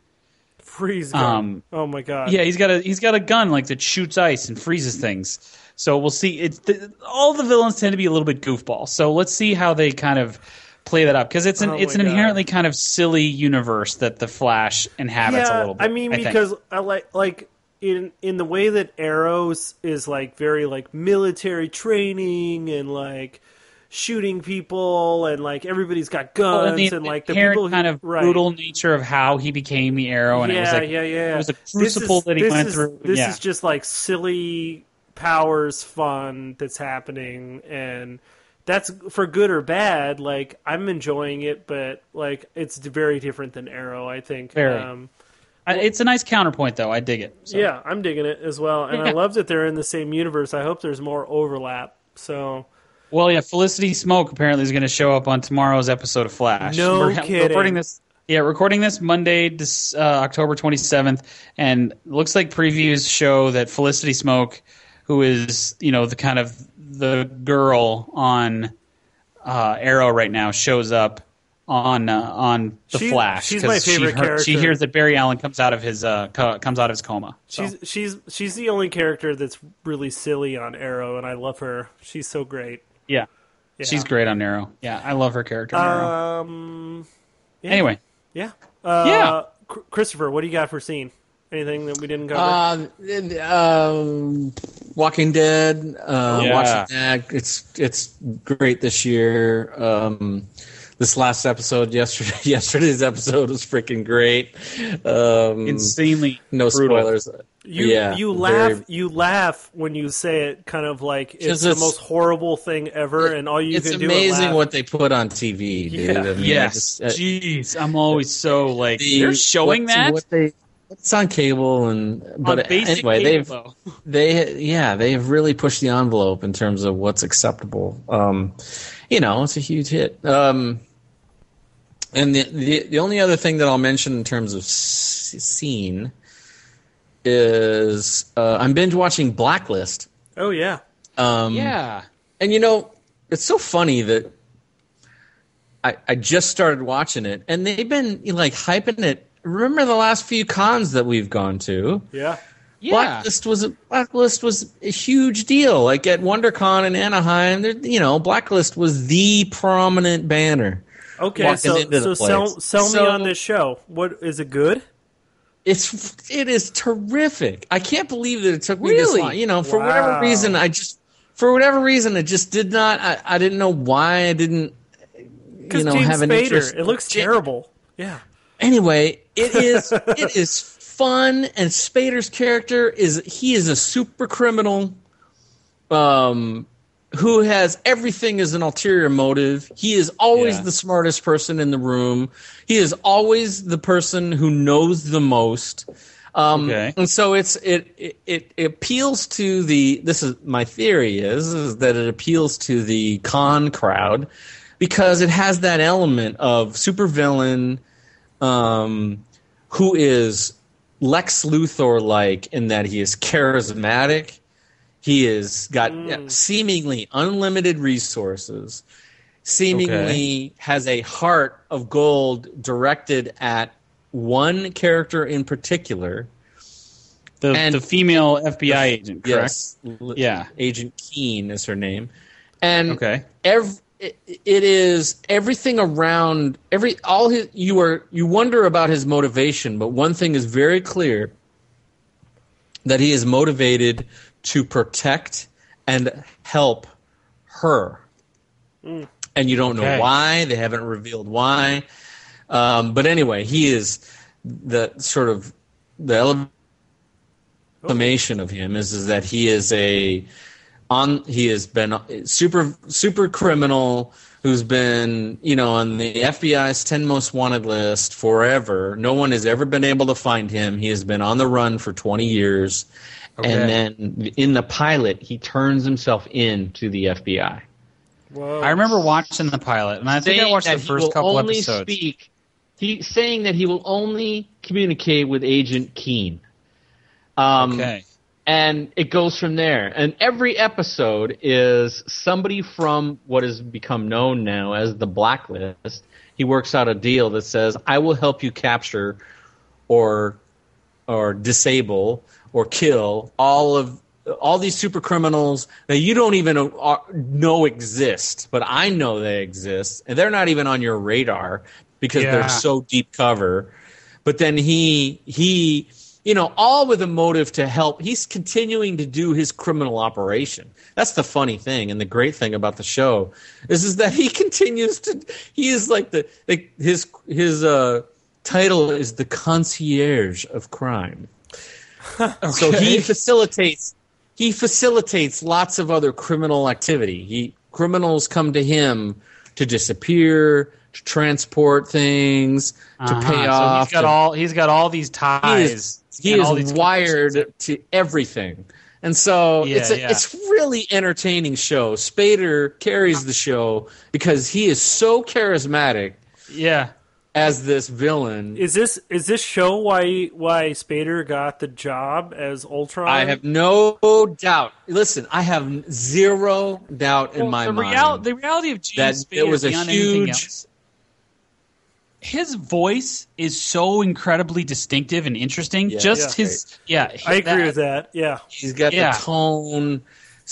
Freeze gun. Um, oh my god. Yeah, he's got a he's got a gun like that shoots ice and freezes things. So we'll see. It's the, all the villains tend to be a little bit goofball. So let's see how they kind of play that up because it's an Oh it's an God. inherently kind of silly universe that the Flash inhabits a Yeah, little bit. I mean think. because I like like in in the way that Arrows is like very like military training and like shooting people and like everybody's got Well, guns and the, and like the people who, kind of right. brutal nature of how he became the Arrow, and yeah, it was like yeah, yeah. it was a crucible is- that he went is- through. This yeah. is just like silly powers fun that's happening, and that's for good or bad. Like I'm enjoying it, but like it's very different than Arrow. I think. Very. Um, I- it's a nice counterpoint, though. I dig it. So. Yeah, I'm digging it as well, and I love that they're in the same universe. I hope there's more overlap. So Well, yeah, Felicity Smoak apparently is going to show up on tomorrow's episode of Flash. No We're kidding. Recording this, yeah, recording this Monday, this, uh, October 27th, and looks like previews show that Felicity Smoak, who is you know the kind of the girl on uh, Arrow right now, shows up on uh, on the She- Flash. she's my she favorite heard- character. She hears that Barry Allen comes out of his uh, co- comes out of his coma. So. She's she's she's the only character that's really silly on Arrow, and I love her. She's so great. yeah. Yeah. she's great on Arrow. Yeah, I love her character. on Arrow. Um. Anyway, Yeah. Uh, Yeah. Christopher, what do you got for scene? Anything that we didn't cover? Uh, um, Walking Dead. Uh, Yeah. Watching that. It's it's great this year. Um, this last episode, yesterday, yesterday's episode was freaking great. Um, insanely no brutal. spoilers. you yeah, you laugh very- you laugh when you say it, kind of like it's the most horrible thing ever, and all you it's can do amazing is laugh. what they put on TV, dude. Yeah. I mean, I Yes, just- uh, jeez, I'm always so like the- they're showing what- that What they, it's on cable and but on basic anyway, they've they yeah they have really pushed the envelope in terms of what's acceptable. Um, you know, it's a huge hit. Um, and the, the the only other thing that I'll mention in terms of s- scene is uh, I'm binge watching Blacklist. Oh yeah, Um, Yeah, and you know, it's so funny that I, I just started watching it, and they've been like hyping it. Remember the last few cons that we've gone to? yeah. yeah. Blacklist was a, Blacklist was a huge deal. Like at WonderCon in Anaheim, there, you know, Blacklist was the prominent banner. Okay, so into so the sell place. sell me So- on this show. What is it good? It's it is terrific. I can't believe that it took me this Really? long. You know, for Wow. whatever reason, I just for whatever reason, it just did not. I, I didn't know why I didn't. You know, James have an Spader. interest. It looks terrible. Yeah. Anyway, it is it is fun, and Spader's character is he is a super criminal, um, who has everything as an ulterior motive. He is always Yeah. the smartest person in the room. He is always the person who knows the most. Um, Okay. And so it's it, it it appeals to the this is my theory is is that it appeals to the con crowd because it has that element of supervillain um, who is Lex Luthor like in that he is charismatic. He has got seemingly unlimited resources, seemingly has a heart of gold directed at one character in particular. the and- the female FBI agent, correct? Yes. Yeah. Agent Keen is her name. And Okay. ev- it, it is everything around every all his you are you wonder about his motivation, but one thing is very clear that he is motivated to protect and help her. And you don't know why, they haven't revealed why. Um, but anyway, he is the sort of the elevation of him is, is that he is a on he has been super super criminal who's been you know on the FBI's 10 most wanted list forever. No one has ever been able to find him. He has been on the run for 20 years. And then in the pilot, he turns himself in to the FBI. Whoa. I remember watching the pilot, and I think I Saying watched that the he first will couple only episodes. Speak, he saying that he will only communicate with Agent Keen. Um, Okay. And it goes from there. And every episode is somebody from what has become known now as the blacklist. He works out a deal that says, "I will help you capture or or disable or kill all of all these super criminals that you don't even know, uh, know exist, but I know they exist, and they're not even on your radar because Yeah. they're so deep cover." But then he he you know all with a motive to help. He's continuing to do his criminal operation. That's the funny thing, and the great thing about the show is is that he continues to. He is like the like his his uh, title is the concierge of crime. So he facilitates he facilitates lots of other criminal activity. He criminals come to him to disappear, to transport things, to Uh-huh. pay so off. he's got to- all he's got all these he ties. Is, he is all these wired to everything. And so Yeah, it's a, yeah. it's really entertaining show. Spader carries the show because he is so charismatic Yeah. as this villain. Is this is this show why why Spader got the job as Ultron? I have no doubt. Listen, I have zero doubt in my the, mind real, the reality of James that it Spader was a beyond anything huge. Else, his voice is so incredibly distinctive and interesting. Yeah. Just Yeah. his, yeah, I agree with that. Yeah. He's got Yeah. the tone.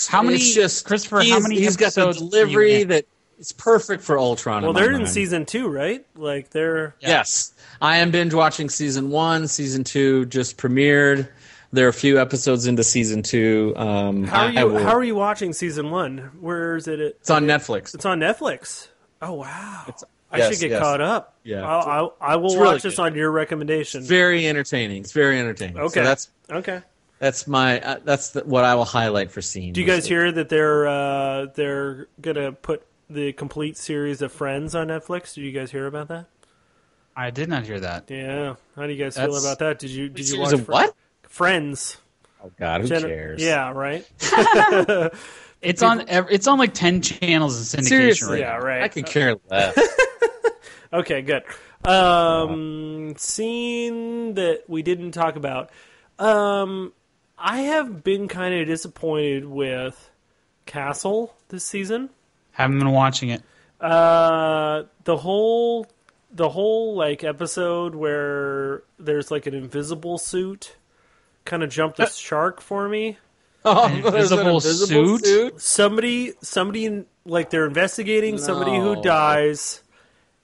How many- It's just Christopher, how many He's got the episodes are delivery that it's perfect for Ultron. Well, in they're in mind. season two, right? Like they're Yes, I am binge watching season one. Season two just premiered. There are a few episodes into season two. Um, how are I- I you will- how are you watching season one? Where is it? At? It's on Netflix. It's on Netflix. Oh wow! I yes, should get yes. caught up. Yeah. I'll, I'll, I will It's watch really this good. on your recommendation. Very entertaining. It's very entertaining. Okay. so that's okay. that's my uh, that's the, what I will highlight for scene. Do you guys hear that they're uh, they're gonna put the complete series of Friends on Netflix? Did you guys hear about that? I did not hear that. Yeah. How do you guys feel about that? Did you did you watch Fr- what? Friends? Oh God, who Gen- cares? Yeah. Right. It's on. ev- It's on like ten channels in syndication Seriously, right Yeah. now. Right. I could care less. Okay, good. Um, scene that we didn't talk about. Um, I have been kind of disappointed with Castle this season. Haven't been watching it. Uh, the whole, the whole like episode where there's like an invisible suit, kind of jumped the shark for me. oh, An there's an invisible suit? Somebody, somebody, like they're investigating somebody who No. dies.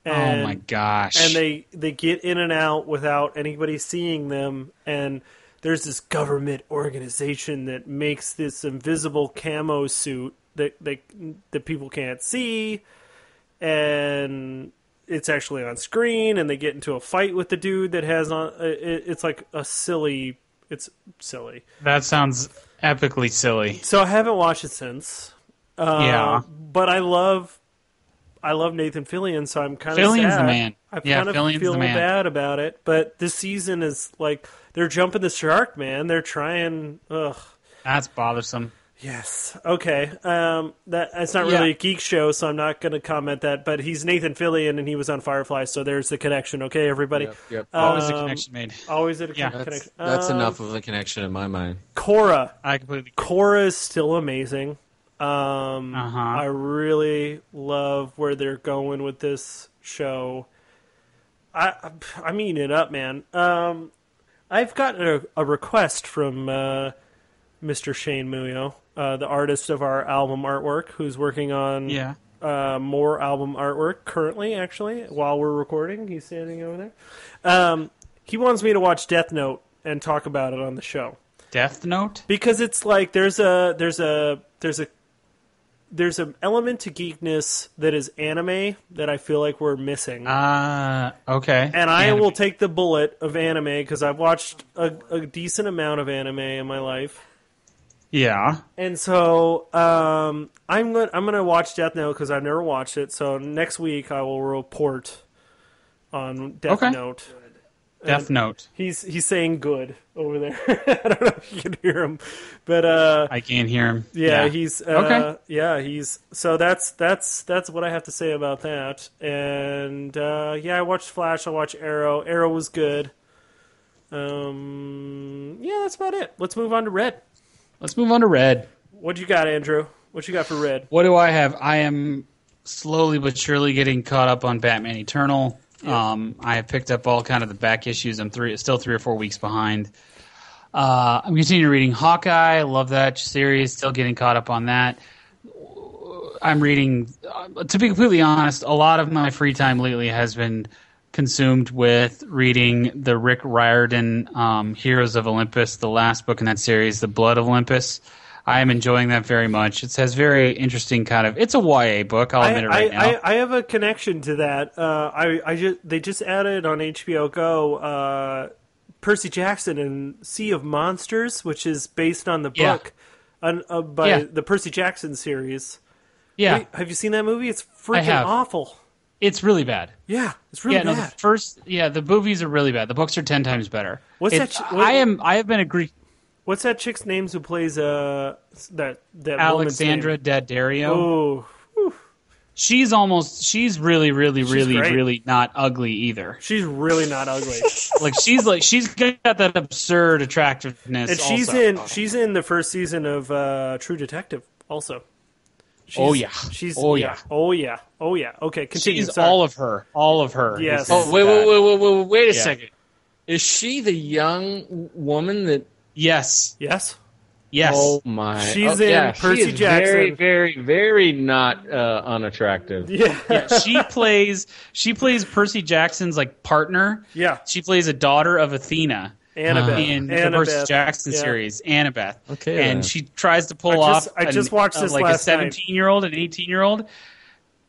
And, oh my gosh! and they they get in and out without anybody seeing them and there's this government organization that makes this invisible camo suit that that, that people can't see and it's actually on screen and they get into a fight with the dude that has on it, it's like a silly it's silly that sounds epically silly. so i haven't watched it since uh, Yeah. but i love I love Nathan Fillion, so I'm kind of Fillion's sad. the man. I Yeah, kind of Fillion's feel the man. bad about it, but this season is like they're jumping the shark, man. They're trying. Ugh. That's bothersome. Yes. Okay. Um. That it's not Yeah. really a geek show, so I'm not going to comment that. But he's Nathan Fillion, and he was on Firefly, so there's the connection. Okay, everybody. Yep, yep. Always a Um, connection made. Always a Yeah. That's, connection. that's Um, enough of a connection in my mind. Korra. I completely. Korra is still amazing. Um, Uh-huh. I really love where they're going with this show. I I'm eating it up, man. Um, I've gotten a, a request from uh, Mr. Shane Muyo, uh, the artist of our album artwork, who's working on Yeah. uh, more album artwork currently. Actually, while we're recording, he's standing over there. Um, he wants me to watch Death Note and talk about it on the show Death Note. because it's like there's a there's a there's a there's an element to geekness that is anime that I feel like we're missing. Uh okay. and I Anime. will take the bullet of anime because I've watched a, a decent amount of anime in my life. Yeah. And so um, I'm going I'm gonna watch Death Note because I've never watched it. So next week I will report on Death Okay. Note. Death Note. He's he's saying good over there. I don't know if you can hear him, but uh, I can't hear him. yeah, he's uh, Okay. Yeah, he's so that's that's that's what I have to say about that. And uh, yeah, I watched Flash. I watched Arrow. Arrow was good. Um, yeah, that's about it. Let's move on to Red. Let's move on to Red. What you got, Andrew? What you got for Red? What do I have? I am slowly but surely getting caught up on Batman Eternal. Um, I have picked up all kind of the back issues. I'm three, still three or four weeks behind. Uh, I'm continuing reading Hawkeye. Love that series. Still getting caught up on that. I'm reading. Uh, to be completely honest, a lot of my free time lately has been consumed with reading the Rick Riordan um, Heroes of Olympus, the last book in that series, The Blood of Olympus. I am enjoying that very much. It has very interesting kind of. It's a YA book. I'll I, it right I, now. I, I have a connection to that. Uh, I, I just they just added on HBO Go uh, Percy Jackson and Sea of Monsters, which is based on the Yeah. book on, uh, by Yeah. the Percy Jackson series. yeah, Wait, have you seen that movie? It's freaking awful. it's really bad. Yeah, it's really yeah, no, bad. the first, yeah, the movies are really bad. The books are ten times better. What's It- that what- I am. I have been agree. What's that chick's name who plays uh that that Alexandra woman's name? Daddario. Oh, whew. she's almost she's really really really great. really not ugly either. She's really not ugly, Like she's like she's got that absurd attractiveness. and she's also. in she's in the first season of uh, True Detective also. She's, Oh, yeah. she's Oh, yeah. yeah. oh yeah, oh yeah. Okay, continue. She's Sorry. all of her. All of her. Yes. Oh wait, wait, wait, wait, wait, wait, wait, wait a Yeah. second. Is she the young woman that? Yes. yes. Yes. Oh my! She's oh, in yeah, Percy she is Jackson. Very, very, very not uh, unattractive. Yeah, Yeah, she plays she plays Percy Jackson's like partner. yeah. She plays a daughter of Athena Annabeth. in the Percy Jackson Yeah. series, Annabeth. Okay, and she tries to pull I just- off. I just watched uh, this like last a seventeen-year-old, an eighteen-year-old.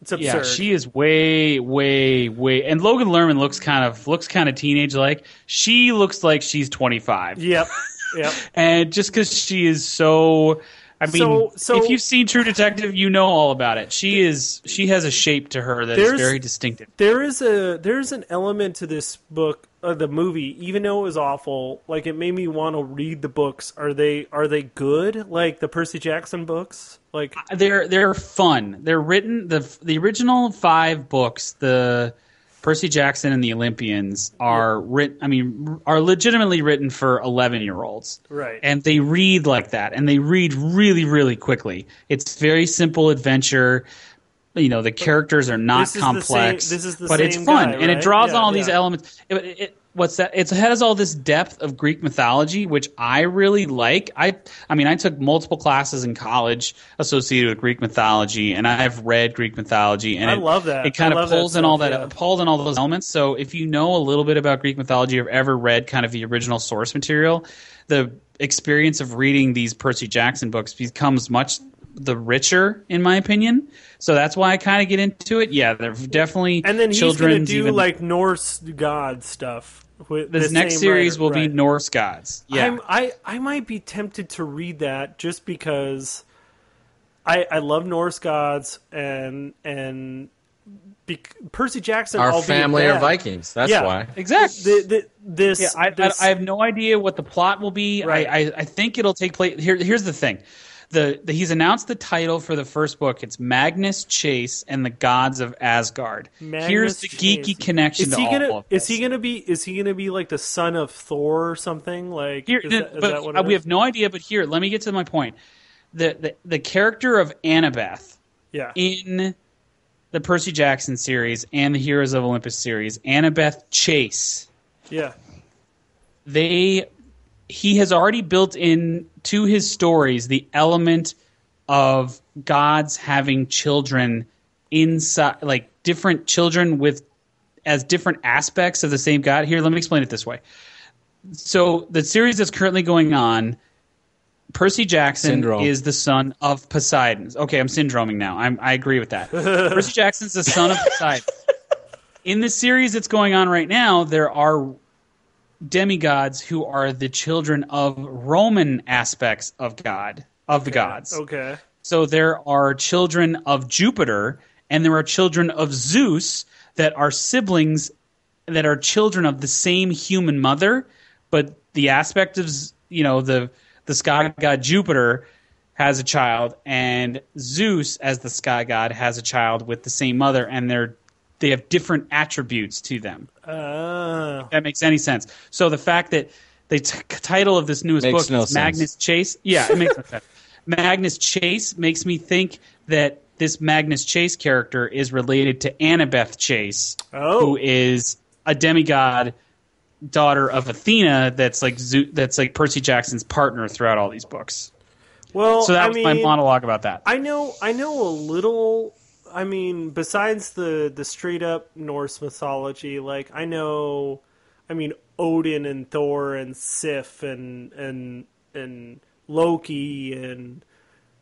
It's absurd. Yeah, she is way, way, way. And Logan Lerman looks kind of looks kind of teenage-like. She looks like she's twenty-five. Yep. Yep. and just because she is so i mean So- so- if you've seen true detective you know all about it. She is she has a shape to her that is very distinctive. there is a there's an element to this book uh, the movie even though it was awful like it made me want to read the books. Are they are they good? Like the percy jackson books? Like they're they're fun. They're written the the original five books the percy jackson and the olympians are written i mean are legitimately written for 11 year olds right. And they read like that and they read really really quickly. It's very simple adventure. You know the characters are not This is the complex same- this is the but it's fun guy, and it draws Yeah, on all these elements. It, it, what's that it has all this depth of greek mythology which i really like i i mean i took multiple classes in college associated with greek mythology and i've read greek mythology and I it, love that. it kind I of pulls in all that yeah. pulls in all those elements so if you know a little bit about greek mythology or ever read kind of the original source material the experience of reading these Percy Jackson books becomes much the richer, in my opinion. So that's why I kind of get into it. Yeah, they're definitely and then he's gonna do even, like norse god stuff with this the next series writer, will right. be Norse gods. Yeah, I'm, I I might be tempted to read that just because I I love Norse gods and and bec- Percy Jackson. Our family are Vikings. That's Yeah. why. exactly. The, the, this, Yeah, I, this I, I have no idea what the plot will be. Right. I, I, I think it'll take place. Here, here's the thing. The, the he's announced the title for the first book. It's Magnus Chase and the Gods of Asgard. Magnus here's the Chase. geeky connection is to he all gonna of is he gonna be is he gonna be like the son of Thor or something like Here, is that, is but that what uh, we is? have no idea. But here, let me get to my point. The the, the character of Annabeth yeah in the Percy Jackson series and the Heroes of Olympus series, Annabeth Chase. yeah they he has already built in to his stories the element of gods having children inside like different children with as different aspects of the same god here let me explain it this way so the series that's currently going on Percy Jackson Syndrome. is the son of Poseidon. Okay, I'm syndroming now. I'm, I agree with that. Percy Jackson's the son of Poseidon. In the series that's going on right now, there are demigods who are the children of Roman aspects of God, of the gods. okay So there are children of Jupiter and there are children of Zeus that are siblings that are children of the same human mother, but the aspect of you know the the sky god Jupiter has a child and Zeus as the sky god has a child with the same mother and they're they have different attributes to them uh, that makes any sense. So the fact that the t- title of this newest Makes book no is sense. Magnus Chase, yeah, it makes no sense. Magnus Chase makes me think that this Magnus Chase character is related to Annabeth Chase, Oh. who is a demigod daughter of Athena. That's like Zo- that's like Percy Jackson's partner throughout all these books. well So that I was mean, my monologue about that. I know I know a little I mean besides the the straight up Norse mythology like I know I mean Odin and Thor and Sif and and and Loki and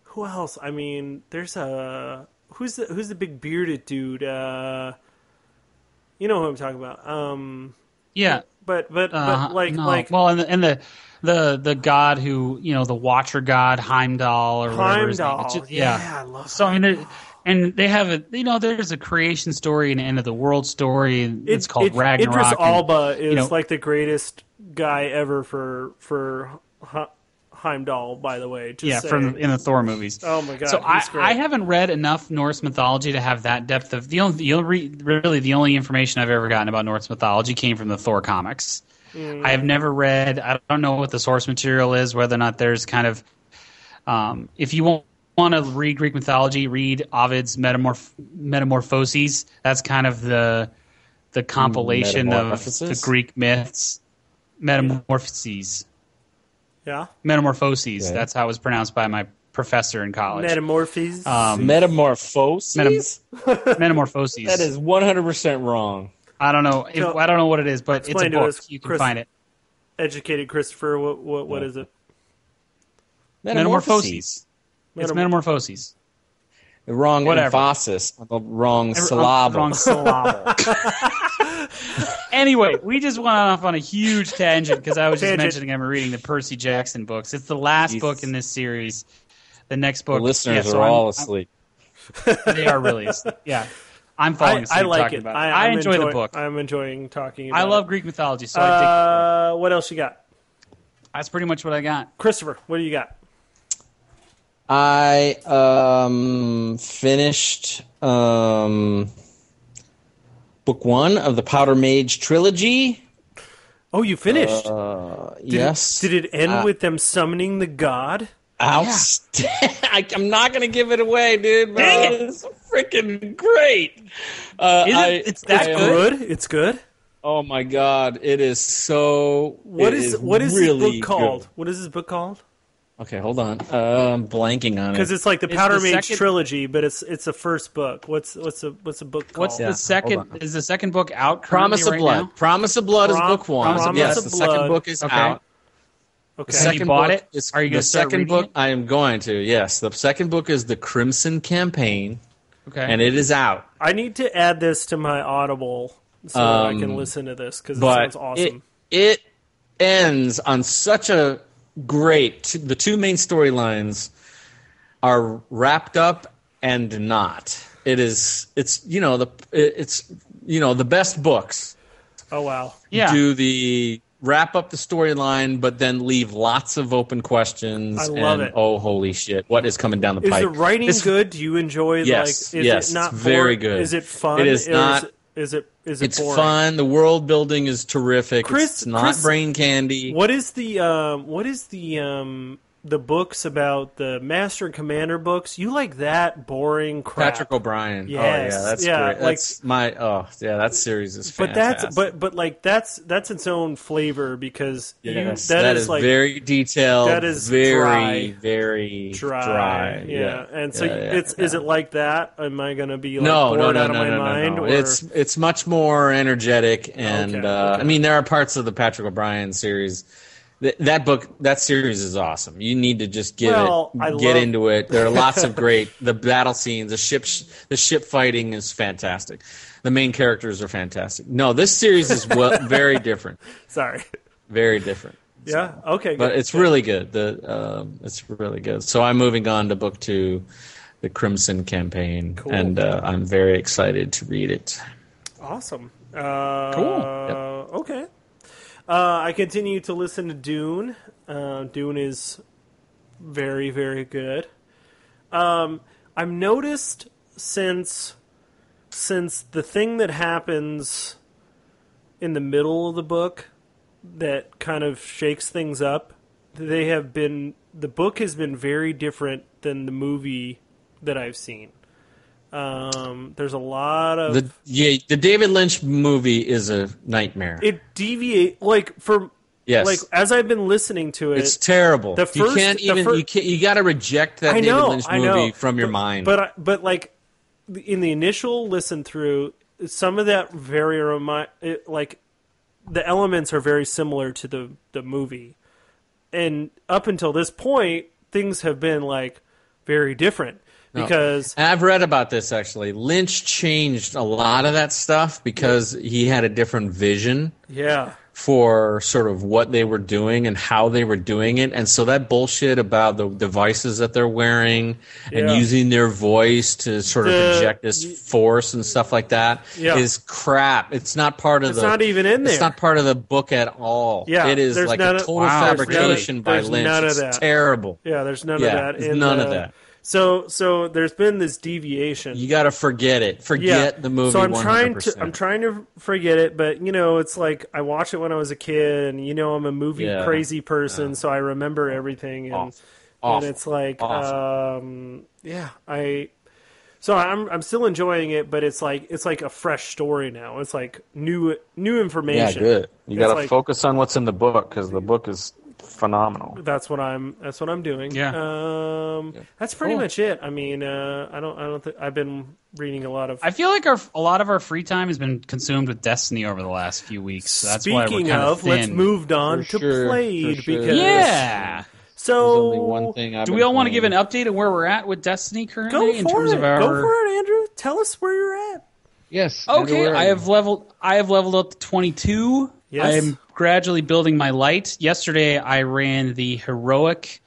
who else? I mean there's a who's the who's the big bearded dude uh you know who I'm talking about. Um yeah, but but, Uh, but like no. like well, and the, and the the the god who you know the Watcher god Heimdall or whatever. Heimdall. Just- yeah, I love So I mean, it, and they have a you know there's a creation story and end of the world story. It's, called it- Ragnarok. Idris and- is you know- like the greatest guy ever for for Heimdall, by the way. Yeah, saying. from in the Thor movies. Oh my god! so I. I haven't read enough Norse mythology to have that depth of the only, the only really the only information I've ever gotten about Norse mythology came from the Thor comics. I have never read. I don't know what the source material is. Whether or not there's kind of, um, if you want, want to read Greek mythology, read Ovid's Metamorph- Metamorphoses. That's kind of the the compilation of the Greek myths. Metamorphoses. yeah. Metamorphoses. Okay. That's how it was pronounced by my professor in college. Metamorphoses. Um, Metamorphoses. Metam- Metamorphoses. that is one hundred percent wrong. I don't know. If, So, I don't know what it is, but it's a book. us, you can Chris. find it. Educated Christopher. What what what is it? Metamorphoses. It's Metamorphoses. The wrong Whatever. emphasis, on the wrong Every- syllable. Wrong syllable. anyway, we just went off on a huge tangent because I was just Tangent. mentioning I'm reading the Percy Jackson books. It's the last Jesus. book in this series. The next The book. listeners yeah, so are I'm- all I'm- asleep. they are really asleep. Yeah. I'm falling I, asleep I like talking it. about I, it. I I'm enjoy the book. I'm enjoying talking. I love It. Greek mythology, so I dig. Uh, what else you got, That's pretty much what I got. Christopher? What do you got? I um, finished um, book one of the Powder Mage trilogy. Oh, you finished. Uh, did yes. It, did it end Uh, with them summoning the god? Outstanding. I, I'm not going to give it away, dude. Dang it. It's freaking great. Uh, Is it? I- It's that I, Good. It's good. Oh my god, it is so. What it is, what is really this book called? good. What is this book called? Okay, hold on. Uh, I'm blanking on it Because it's like the It's Powder the Mage second- trilogy, but it's it's the first book. What's what's the what's the book called? What's Yeah, the hold second? on. Is the second book out? Promise of right Blood. now? Promise of Blood Prom- is book one. Promise yes, of the Blood. second book is Okay. out. okay. The Have you second bought book it? Is, Are you gonna the start second book? it? I am going to. Yes, the second book is the Crimson Campaign, Okay. and it is out. I need to add this to my Audible so that I can Um, listen to this because it sounds awesome. it, it ends on such a great. The two main storylines are wrapped up and not. It is. It's you know the. It's you know the best books oh wow. yeah. do the wrap up the storyline, but then leave lots of open questions. I love and, it. Oh holy shit! What is coming down the Is pipe? the writing It's- good? Do you enjoy Yes, like is yes, it not it's very boring? good. Is it fun? It is Or not- Is it is it It's boring? fun. The world building is terrific. Chris- it's not Chris- brain candy. What is the um, what is the um, the books about the Master and Commander books? You like that boring crap? Patrick O'Brian. Yes, Oh yeah, that's yeah, great. like- That's my oh yeah, that series is but that's but but like that's that's its own flavor because yes, you, that is, is like very detailed. that is very dry. very dry, Yeah. and so Yeah, yeah, it's is it like that? Am I going to be like no, bored no, no, out no, of my no, no, mind? no. Or It's it's much more energetic, and Okay, uh, okay. I mean there are parts of the Patrick O'Brian series. That, that book, that series is awesome. You need to just get Well, it, I get love- into it. There are lots of great. The battle scenes, the ship, sh- the ship fighting is fantastic. The main characters are fantastic. No, this series is well, very different. sorry. Very different. Yeah. Okay. But good. it's really good. The um, it's really good. So I'm moving on to book two, the Crimson Campaign, Cool. and uh, I'm very excited to read it. Awesome. Uh, Cool. Okay. Uh, I continue to listen to Dune. Uh, Dune is very, very good. Um, I've noticed since since the thing that happens in the middle of the book that kind of shakes things up, they have been the book has been very different than the movie that I've seen. Um, there's a lot of The yeah, the David Lynch movie is a nightmare. it deviate like for yes, like as I've been listening to it. it's terrible. the you can't even fir- you can't, you got to reject that I David know, Lynch movie from your but, mind. But I- but like in the initial listen through, some of that very remind it, like the elements are very similar to the the movie, and up until this point, things have been like very different because And I've read about this actually. Lynch changed a lot of that stuff because he had a different vision yeah for sort of what they were doing and how they were doing it. And so that bullshit about the devices that they're wearing and Yeah. using their voice to sort of The- project this force and stuff like that is Yeah. crap. It's not part of It's the not even in there. It's not part of the book at all. Yeah, it is like a of- total Wow, fabrication by there's Lynch. none of it's that. terrible. Yeah, there's none Yeah, of that. in none of that. So so there's been this deviation. You got to forget it. Forget the movie. So I'm 100%. trying to I'm trying to forget it, but you know, it's like I watched it when I was a kid, and you know, I'm a movie Yeah. crazy person, so I remember everything, and Awful. and it's like, um, yeah, I. So I'm I'm still enjoying it, but it's like it's like a fresh story now. It's like new new information. Yeah, good. You got to like- focus on what's in the book because the book is phenomenal. That's what I'm. That's what I'm doing. Yeah. Um, that's pretty Cool. much it. I mean, uh, I don't. I don't think I've been reading a lot of. I feel like our a lot of our free time has been consumed with Destiny over the last few weeks. So that's why we're Speaking kind of, let's thin. move on For to sure, played sure. because Yeah. So only one thing. Do we all want to give an update on where we're at with Destiny currently Go in for terms it. of our? Go for it, Andrew. Tell us where you're at. Yes. Okay, Andrew, I have leveled. I have leveled up to twenty two. Yes. I am gradually building my light. Yesterday, I ran the heroic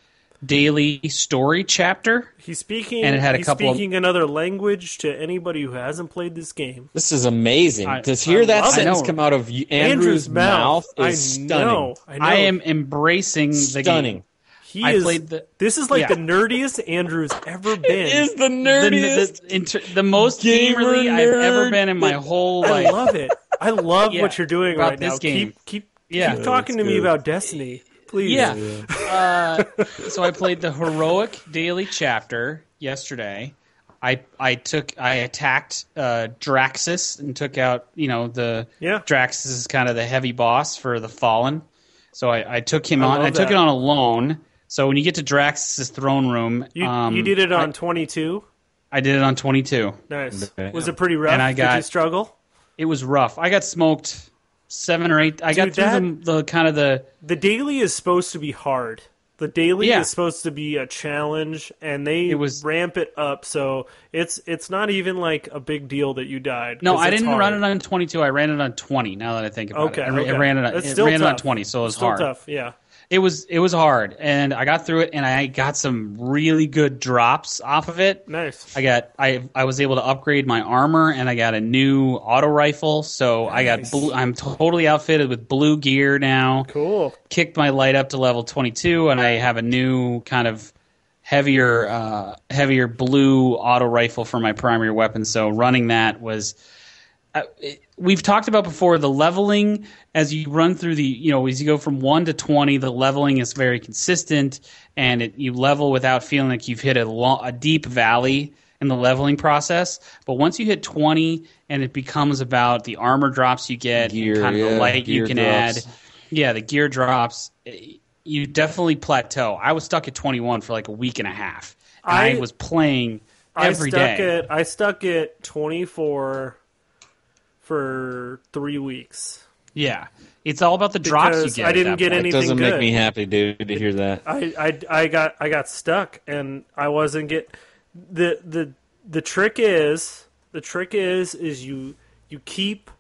daily story chapter. He's speaking. And it had a he's couple of- speaking another language to anybody who hasn't played this game. This is amazing. I- to hear I that sentence come out of y- Andrew's, mouth, I is stunning. know. I know. I am embracing the Stunning. Game. He I is. played the- this is like yeah. the nerdiest Andrew's ever been. Is the The, nerdiest. the, inter, the most Gamer gamerly I've ever been in my whole life. I love it. I love Yeah, what you're doing about right this now. game. Keep keep Yeah. keep talking to That's me about Destiny, please. Yeah. Uh, so I played the heroic daily chapter yesterday. I I took I attacked uh, Draksis and took out you know the Yeah. Draksis is kind of the heavy boss for the Fallen. So I, I took him I on. I took that. it on alone. So when you get to Draksis throne room, You, um, you did it on 22. I did it on twenty two. Nice. Okay. Was it pretty rough? And I Did you struggle? It was rough. I got smoked seven or eight. I got through that- the, the kind of the The daily is supposed to be hard. The daily Yeah. is supposed to be a challenge, and they It was- ramp it up so it's it's not even like a big deal that you died. No, I didn't hard. run it on 22. I ran it on 20. Now that I think about Okay, it, I, ra- I okay. ran it on, That's it still ran it on tough. 20, so it was Still hard. tough, yeah. It was it was hard, and I got through it, and I got some really good drops off of it. Nice. I got I I was able to upgrade my armor, and I got a new auto rifle. So I got blue, I'm totally outfitted with blue gear now. Cool. Kicked my light up to level 22, and I have a new kind of heavier uh, heavier blue auto rifle for my primary weapon. So running that was uh, we've talked about before the leveling as you run through the you know as you go from 1 to 20 the leveling is very consistent and it, you level without feeling like you've hit a, lo- a deep valley in the leveling process but once you hit 20 and it becomes about the armor drops you get Gear, and kind of yeah, the light you can drops. add yeah the gear drops eh, you definitely plateau i was stuck at 21 for like a week and a half and i, I- was playing I stuck day. at I stuck at 24 for three weeks. yeah it's all about the drops you get I didn't that get point. any- It doesn't Anything make me happy, dude, to hear that. I, I, I got I got stuck and I wasn't get the the the trick is the trick is is you you keep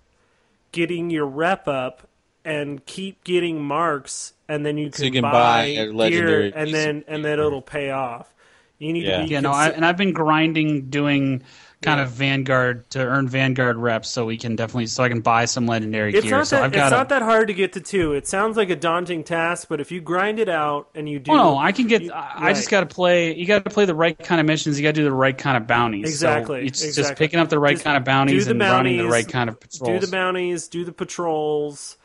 getting your rep up and keep getting marks and then you can, So you can buy, buy a gear legendary and then and then it'll pay off. You need Yeah. to be Yeah, no, I, and I've been grinding, doing kind Yeah. of Vanguard to earn Vanguard reps, so we can definitely, so I can buy some legendary it's gear. not so that it's got. not that hard to get to two. It sounds like a daunting task, but if you grind it out and you do, Oh no, I can get. you- I I just got to play. You got to play the right kind of missions. You got to do the right kind of bounties. So Exactly, it's just picking up the right Just kind of bounties and running the right kind of patrols. do the bounties, do the patrols,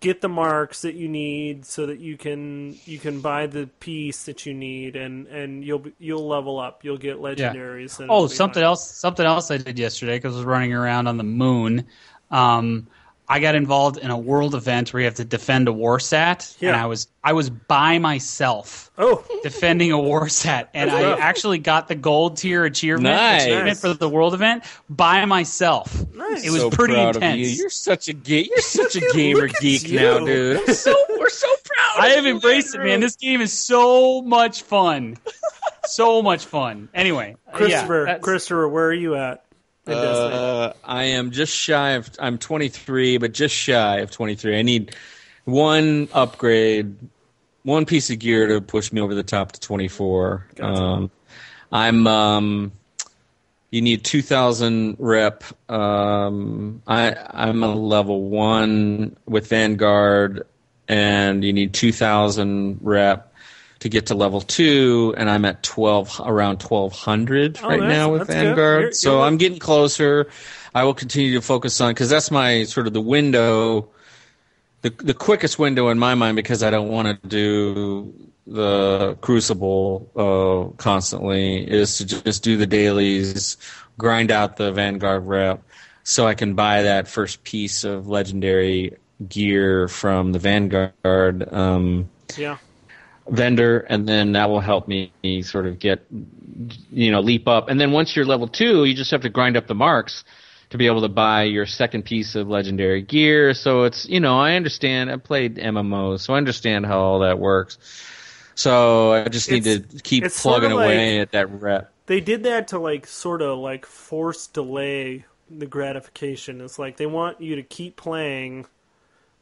get the marks that you need so that you can you can buy the piece that you need and and you'll be- you'll level up. You'll get legendaries. and Oh, something fine. else. Something else I did yesterday because I was running around on the moon. Um, I got involved in a world event where you have to defend a Warsat, and I was I was by myself. Oh, defending a Warsat, and That's I rough. actually got the gold tier achievement, Nice. achievement for the world event by myself. Nice. It was so pretty proud intense. Of you. You're such a geek. You're such a gamer geek you. now, dude. so we're so proud. I of have you, embraced it, man. This game is so much fun, so much fun. Anyway, Christopher, that's- Christopher, where are you at? Uh, I am just shy of. I'm 23, but just shy of 23. I need. one upgrade, one piece of gear to push me over the top to 24. Gotcha. Um, I'm um, you need 2000 rep. Um, I I'm a level one with Vanguard, and you need 2000 rep to get to level two, and I'm at 12 around 1200 Oh, right now with. Vanguard. You're- so you're- I'm getting closer. I will continue to focus on because that's my sort of the window the the quickest window in my mind because I don't want to do the crucible uh, constantly is to just do the dailies, grind out the Vanguard rep, so I can buy that first piece of legendary gear from the Vanguard um, Yeah. Vendor, and then that will help me sort of get you know leap up. And then once you're level two, you just have to grind up the marks to be able to buy your second piece of legendary gear. So it's you know I understand. I played MMOs, so I understand how all that works. So I just need It's- to keep plugging away like- at that rep. They did that to like sort of like force delay the gratification. It's like they want you to keep playing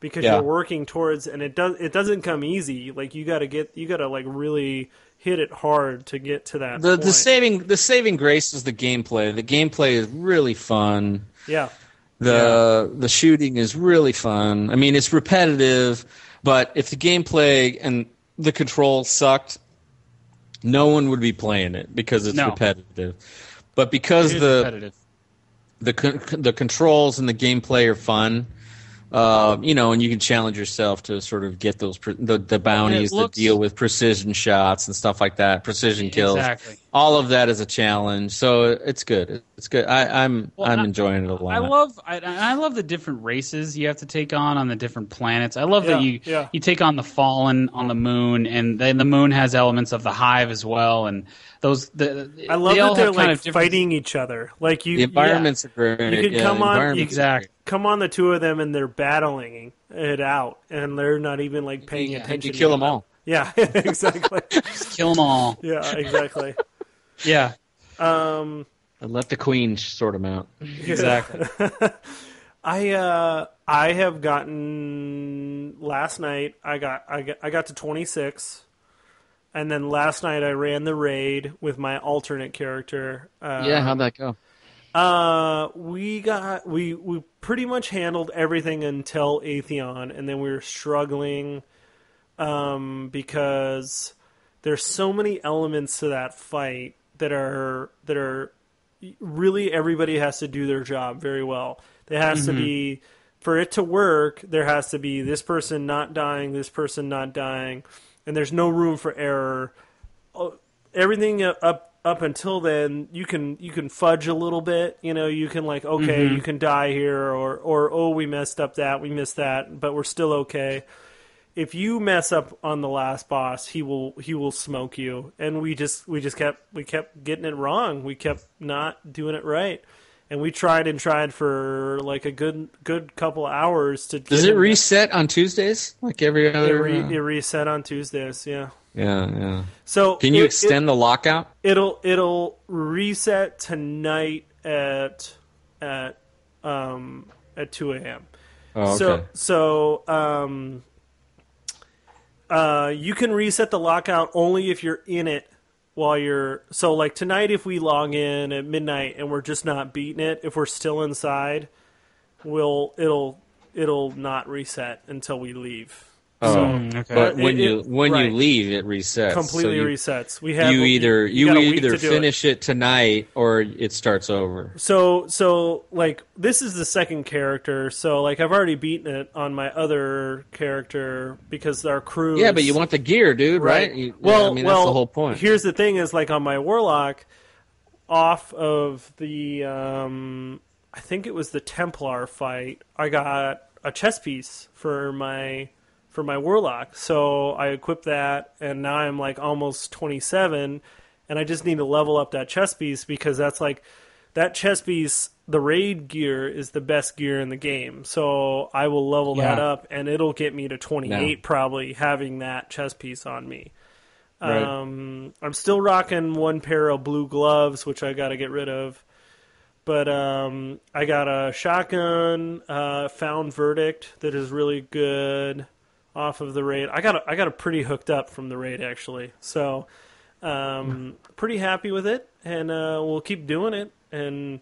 because Yeah. you're working towards and it does it doesn't come easy. Like you got to get you got to like really hit it hard to get to that The point. the saving the saving grace is the gameplay. The gameplay is really fun. yeah. The the shooting is really fun. I mean, it's repetitive, but if the gameplay and the control sucked, no one would be playing it because it's No. repetitive. But because It is the repetitive. the the controls and the gameplay are fun, uh, you know, and you can challenge yourself to sort of get those pre- the, the bounties looks- that deal with precision shots and stuff like that, precision kills. Exactly. All of that is a challenge, so it's good. It's good. I, I'm Well, I'm I- enjoying it a lot. I love I, I love the different races you have to take on on the different planets. I love that you yeah. you take on the Fallen on the moon, and then the moon has elements of the Hive as well, and those the I love they that they're have kind like of different- fighting each other. Like you the environments are great. You could yeah, come on- environments you Exactly. come on the two of them and they're battling it out and they're not even like paying Yeah, and attention. you kill to them all. Yeah, exactly. Kill them all. yeah, exactly. Yeah, Um, And let the queen sort them out. exactly. I uh I have gotten last night I got I got I got to 26 and then last night I ran the raid with my alternate character. Uh, yeah, how'd that go? Uh, we got we we pretty much handled everything until Atheon, and then we were struggling, um, because there's so many elements to that fight that are that are really everybody has to do their job very well. There has to be for it to work. There has to be this person not dying, this person not dying, and there's no room for error. Uh, everything up up until then you can you can fudge a little bit you know you can like okay mm-hmm. you can die here or or oh we messed up that we missed that but we're still okay. If you mess up on the last boss he will he will smoke you. And we just we just kept we kept getting it wrong. We kept not doing it right and we tried and tried for like a good good couple hours to Does it reset on Tuesdays like every it, other? re, uh, it reset on tuesdays yeah yeah, yeah. so Can you it- it- extend the lockout? It'll it'll reset tonight at at um at two a.m. Oh, okay. So so um uh you can reset the lockout only if you're in it while you're so like tonight if we log in at midnight and we're just not beating it if we're still inside we'll it'll it'll not reset until we leave. Oh, Mm, okay. but But when it- you it- when right. you leave, it resets. Completely so you, resets. We have You either you, got a week either to do it. finish it. tonight or it starts over. So so like this is the second character. So like I've already beaten it on my other character because our crew. Yeah, but you want the gear, dude, right? You- yeah, well, I mean well, that's the whole point. Here's the thing: is like on my warlock, off of the, um, I think it was the Templar fight. I got a chess piece for my for my warlock, so I equipped that, and now I'm like almost 27, and I just need to level up that chest piece because that's like that chest piece. The raid gear is the best gear in the game, so I will level that up, and it'll get me to 28 probably having that chest piece on me. Right. Um, I'm still rocking one pair of blue gloves, which I got to get rid of. But um, I got a shotgun, uh, found verdict that is really good. Off of the raid. I got a, I got a pretty hooked up from the raid actually, so um, pretty happy with it, and uh, we'll keep doing it. And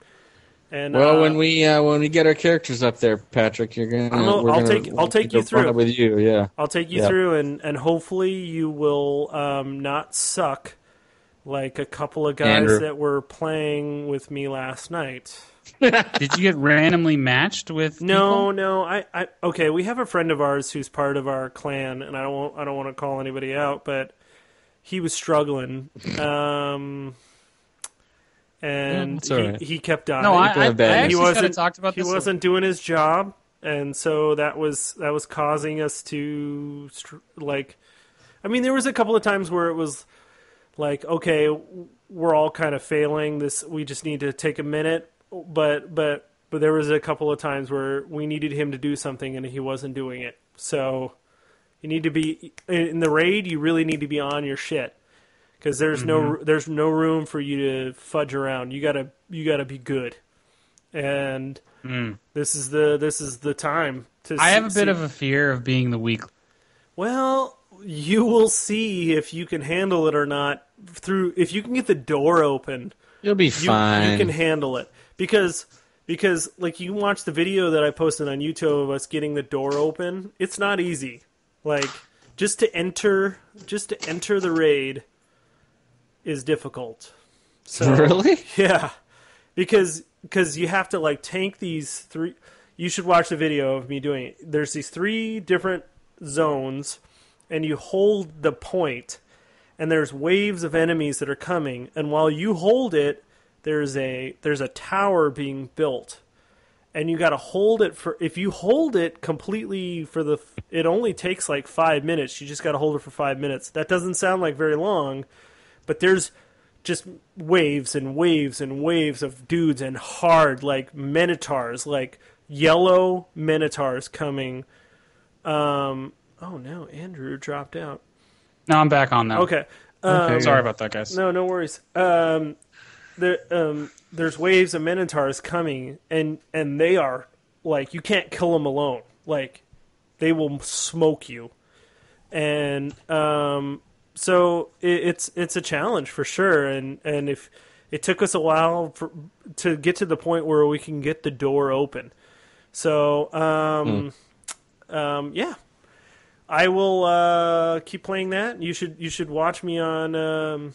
and Well, uh, when we uh, when we get our characters up there, Patrick, you're gonna. I'll- I'll gonna- take- I'll take you through. with you. Yeah. I'll take you Yeah. through, and and hopefully you will um, not suck like a couple of guys Andrew. that were playing with me last night. Did you get randomly matched with? No, no, I, I okay. We have a friend of ours who's part of our clan, and I don't, I don't want to call anybody out, but he was struggling, um, and that's he, right. he kept dying. No, I, People I, I actually He wasn't- talked about he wasn't doing his job, and so that was that was causing us to like. I mean, there was a couple of times where it was like, okay, we're all kind of failing. This we just need to take a minute, but but but there was a couple of times where we needed him to do something and he wasn't doing it. So you need to be in the raid. You really need to be on your shit because there's no mm-hmm. there's no room for you to fudge around. You gotta you gotta be good, and mm. this is the this is the time to. I have a see- bit of a fear of being the weak. well, you will see if you can handle it or not through if you can get the door open. You'll be You, fine. you can handle it because because like you watch the video that I posted on YouTube of us getting the door open. It's not easy. Like just to enter just to enter the raid is difficult. So really? yeah, because because you have to like tank these three. You should watch the video of me doing it. There's these three different zones, and you hold the point, and there's waves of enemies that are coming. And while you hold it, there's a there's a tower being built, and you got to hold it for. If you hold it completely for the, it only takes like five minutes. You just got to hold it for five minutes. That doesn't sound like very long, but there's just waves and waves and waves of dudes and hard like minotaurs like yellow minotaurs coming um oh no andrew dropped out No, I'm back on now. okay Okay, sorry about that, guys. no no worries um there um there's waves of minotaurs coming and and they are like you can't kill them alone. Like they will smoke you. And um so it, it's it's a challenge for sure. And and if it took us a while for, to get to the point where we can get the door open. So um um yeah. I will uh keep playing that. You should you should watch me on um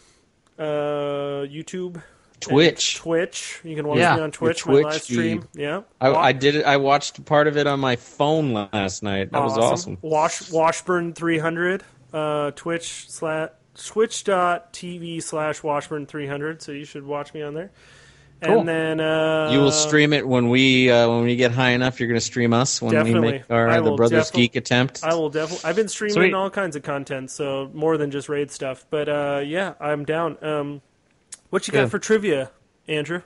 uh youtube Twitch. twitch you can watch Yeah, me on twitch, Twitch my live stream feed. yeah I, I did it. I watched part of it on my phone last night. That was awesome. Wash Washburn three hundred. Uh, Twitch slash Twitch.tv slash Washburn three hundred. So you should watch me on there. Cool. And then uh, You will stream it when we uh, when we get high enough. You're going to stream us when Definitely. we make our uh, the Brothers defi- Geek attempt. I will definitely. I've been streaming Sweet. all kinds of content, so more than just raid stuff. But uh, yeah, I'm down. Um, what you got Good. for trivia, Andrew?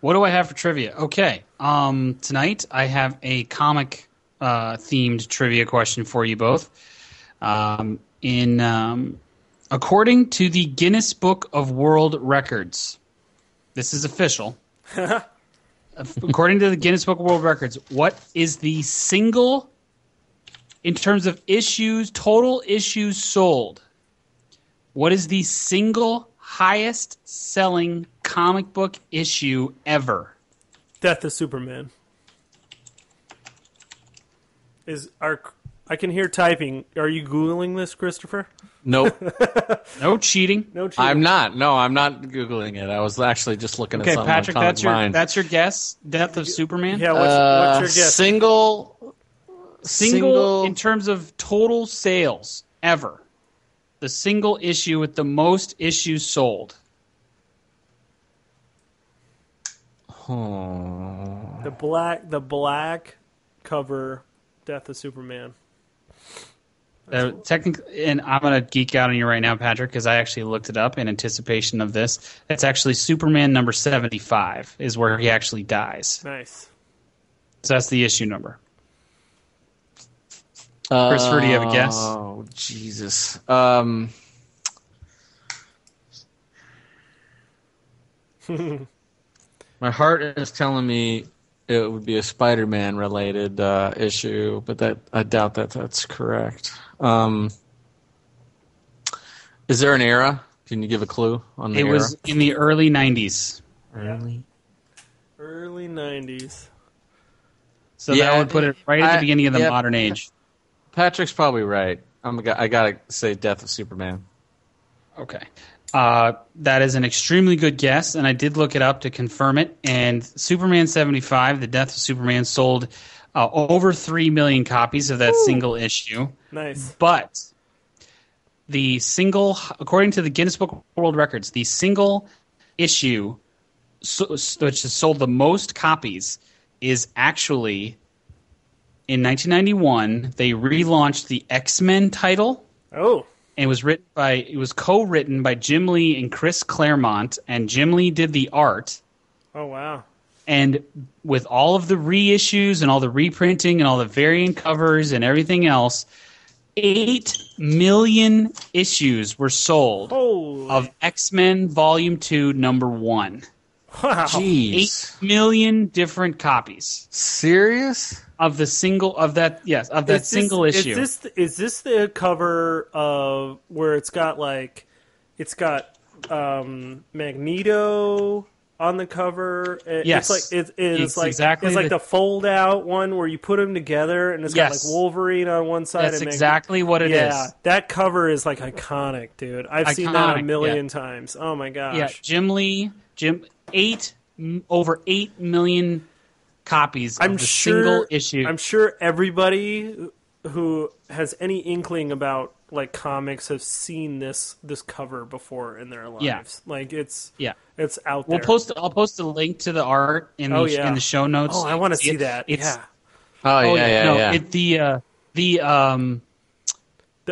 What do I have for trivia? Okay. Um, tonight I have a comic uh, themed trivia question for you both. Um, in um, according to the Guinness Book of World Records, this is official. according to the Guinness Book of World Records, what is the single in terms of issues, total issues sold? What is the single highest selling comic book issue ever? Death of Superman. Is our I can hear typing. Are you googling this, Christopher? nope, No cheating. No, cheating. I'm not. No, I'm not googling it. I was actually just looking Okay, at something Okay, Patrick, on that's your Comic that's your guess. Death of Superman. Yeah, what's, Uh, what's your guess? Single, single, in terms of total sales ever. The single issue with the most issues sold. Oh. The black, the black cover, Death of Superman. Uh, technically, and I'm gonna geek out on you right now, Patrick, because I actually looked it up in anticipation of this. It's actually Superman number 75 is where he actually dies. Nice. So that's the issue number. Christopher, do you have a guess? Oh Jesus. Um. My heart is telling me it would be a Spider-Man related uh, issue, but that I doubt that that's correct. Um, is there an era? Can you give a clue on the It era? was in the early '90s, early. Early '90s. so Yeah, that would put it right at I- the beginning of the yeah. modern age. Patrick's probably right. I'm a, I gotta say, Death of Superman. Okay. Uh, that is an extremely good guess, and I did look it up to confirm it. And Superman 75, The Death of Superman, sold uh, over 3 million copies of that single issue. Nice. But the single, according to the Guinness Book of World Records, the single issue so, which has sold the most copies is actually in 1991. They relaunched the X Men title Oh, and it was written by it was co-written by Jim Lee and Chris Claremont, and Jim Lee did the art. oh wow. And with all of the reissues and all the reprinting and all the variant covers and everything else, eight million issues were sold Holy of X Men Volume Two, Number One. Wow. Jeez, Eight million different copies serious? of the single of that yes of that Is this- single issue. Is this is this the cover of where it's got like it's got um, Magneto on the cover? It- Yes. it's like it, it's, It's like exactly it's like the- the, fold out one where you put them together and it's got like Wolverine on one side. That's and Mag- exactly what it is. yeah, that cover is like iconic, dude. I've seen that a Iconic, million times. Oh my gosh. Yeah, Jim Lee, Jim, eight over eight million copies I'm of the sure. single issue. I'm sure everybody who has any inkling about like comics have seen this this cover before in their lives. Yeah. Like it's yeah, it's out we'll there. post. I'll post a link to the art in the Oh, yeah. in the show notes. oh, I want to See see it. that. It's, yeah. Oh, Oh yeah, yeah, no, yeah. It, the uh, the um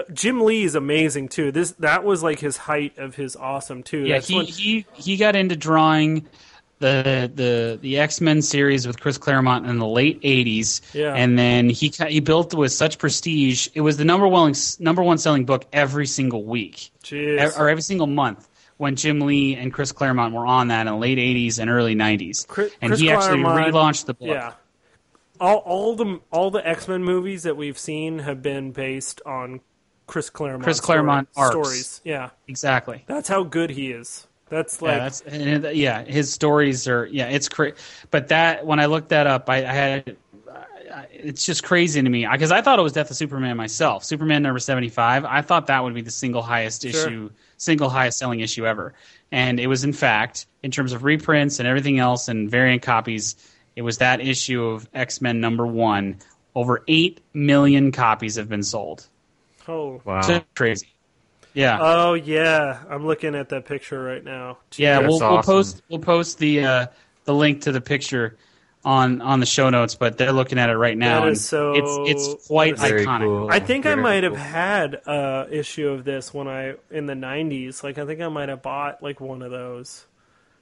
The, Jim Lee is amazing too. This that was like his height of his awesome too. yeah That's he, when- he he got into drawing the the the X Men series with Chris Claremont in the late '80s. Yeah. and then he he built with such prestige. It was the number one number one selling book every single week. Jeez. or every single month when Jim Lee and Chris Claremont were on that in the late 80s and early 90s. Chris- and Chris he actually Claremont- relaunched the book. Yeah. All all the all the X Men movies that we've seen have been based on Chris Claremont. Chris Claremont story- stories. Yeah, Exactly. that's how good he is. That's like yeah, that's and uh, yeah, his stories are yeah, it's crazy. But that when I looked that up, I, I had I- it's just crazy to me because I thought it was Death of Superman myself. Superman number 75. I thought that would be the single highest Sure. issue, single highest selling issue ever. And it was in fact, in terms of reprints and everything else and variant copies, it was that issue of X-Men number 1. Over 8 million copies have been sold. Oh wow. So crazy. Yeah. oh yeah. I'm looking at that picture right now. Yeah, That's we'll, we'll post we'll post the uh, the link to the picture on on the show notes, but they're looking at it right now. That and so- it's it's quite that is Very iconic. cool. I think I Very might have had a issue of this when I in the '90s. Like I think I might have bought like one of those.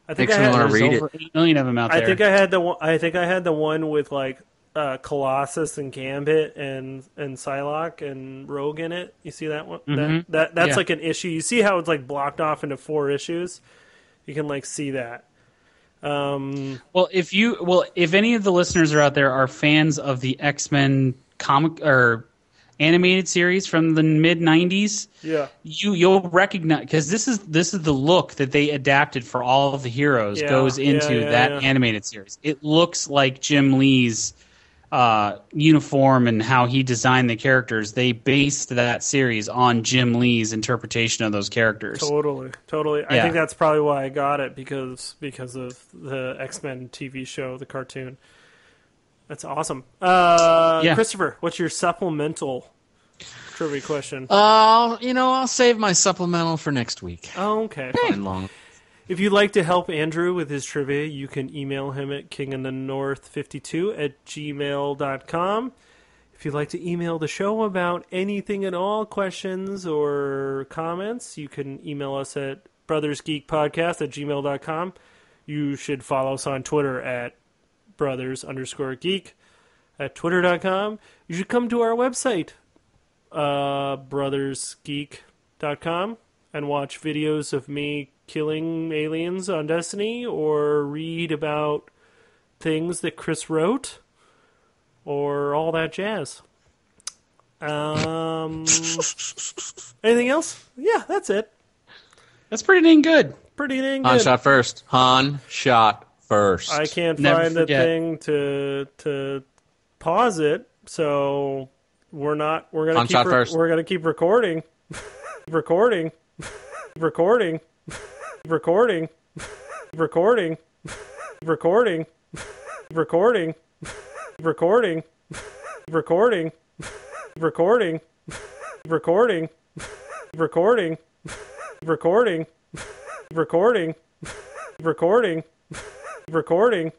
I think Makes I had. wanna There's read it. over eight million of them out there. I think I had the one. I think I had the one with like uh, Colossus and Gambit and and Psylocke and Rogue in it. You see that one? Mhm. That, that that's Yeah. like an issue. You see how it's like blocked off into four issues. You can like see that. Um, well, if you well, if any of the listeners are out there are fans of the X Men comic or animated series from the mid '90s, yeah, you you'll recognize because this is this is the look that they adapted for all of the heroes Yeah, goes into yeah, that yeah. animated series. It looks like Jim Lee's uh, uniform and how he designed the characters. They based that series on Jim Lee's interpretation of those characters. totally, totally. I think that's probably why I got it because because of the X Men TV show, the cartoon. That's awesome. Uh, Yeah. Christopher, what's your supplemental trivia question? Uh, you know, I'll save my supplemental for next week. oh, okay. Fine, long. If you'd like to help Andrew with his trivia, you can email him at kinginthenorth52 at gmail.com. If you'd like to email the show about anything at all, questions or comments, you can email us at brothersgeekpodcast at gmail.com. You should follow us on Twitter at brothers underscore geek at twitter.com. You should come to our website, uh, brothersgeek.com, and watch videos of me killing aliens on Destiny or read about things that Chris wrote or all that jazz. Um, anything else? Yeah, that's it. That's pretty dang good. Pretty dang Han shot first. Han shot first. I can't Never find the thing to to pause it, so we're not. We're gonna Han keep. shot re- first. We're gonna keep recording, recording, recording, recording, recording, recording, recording, recording, recording, recording, recording, recording, recording, recording, recording, recording,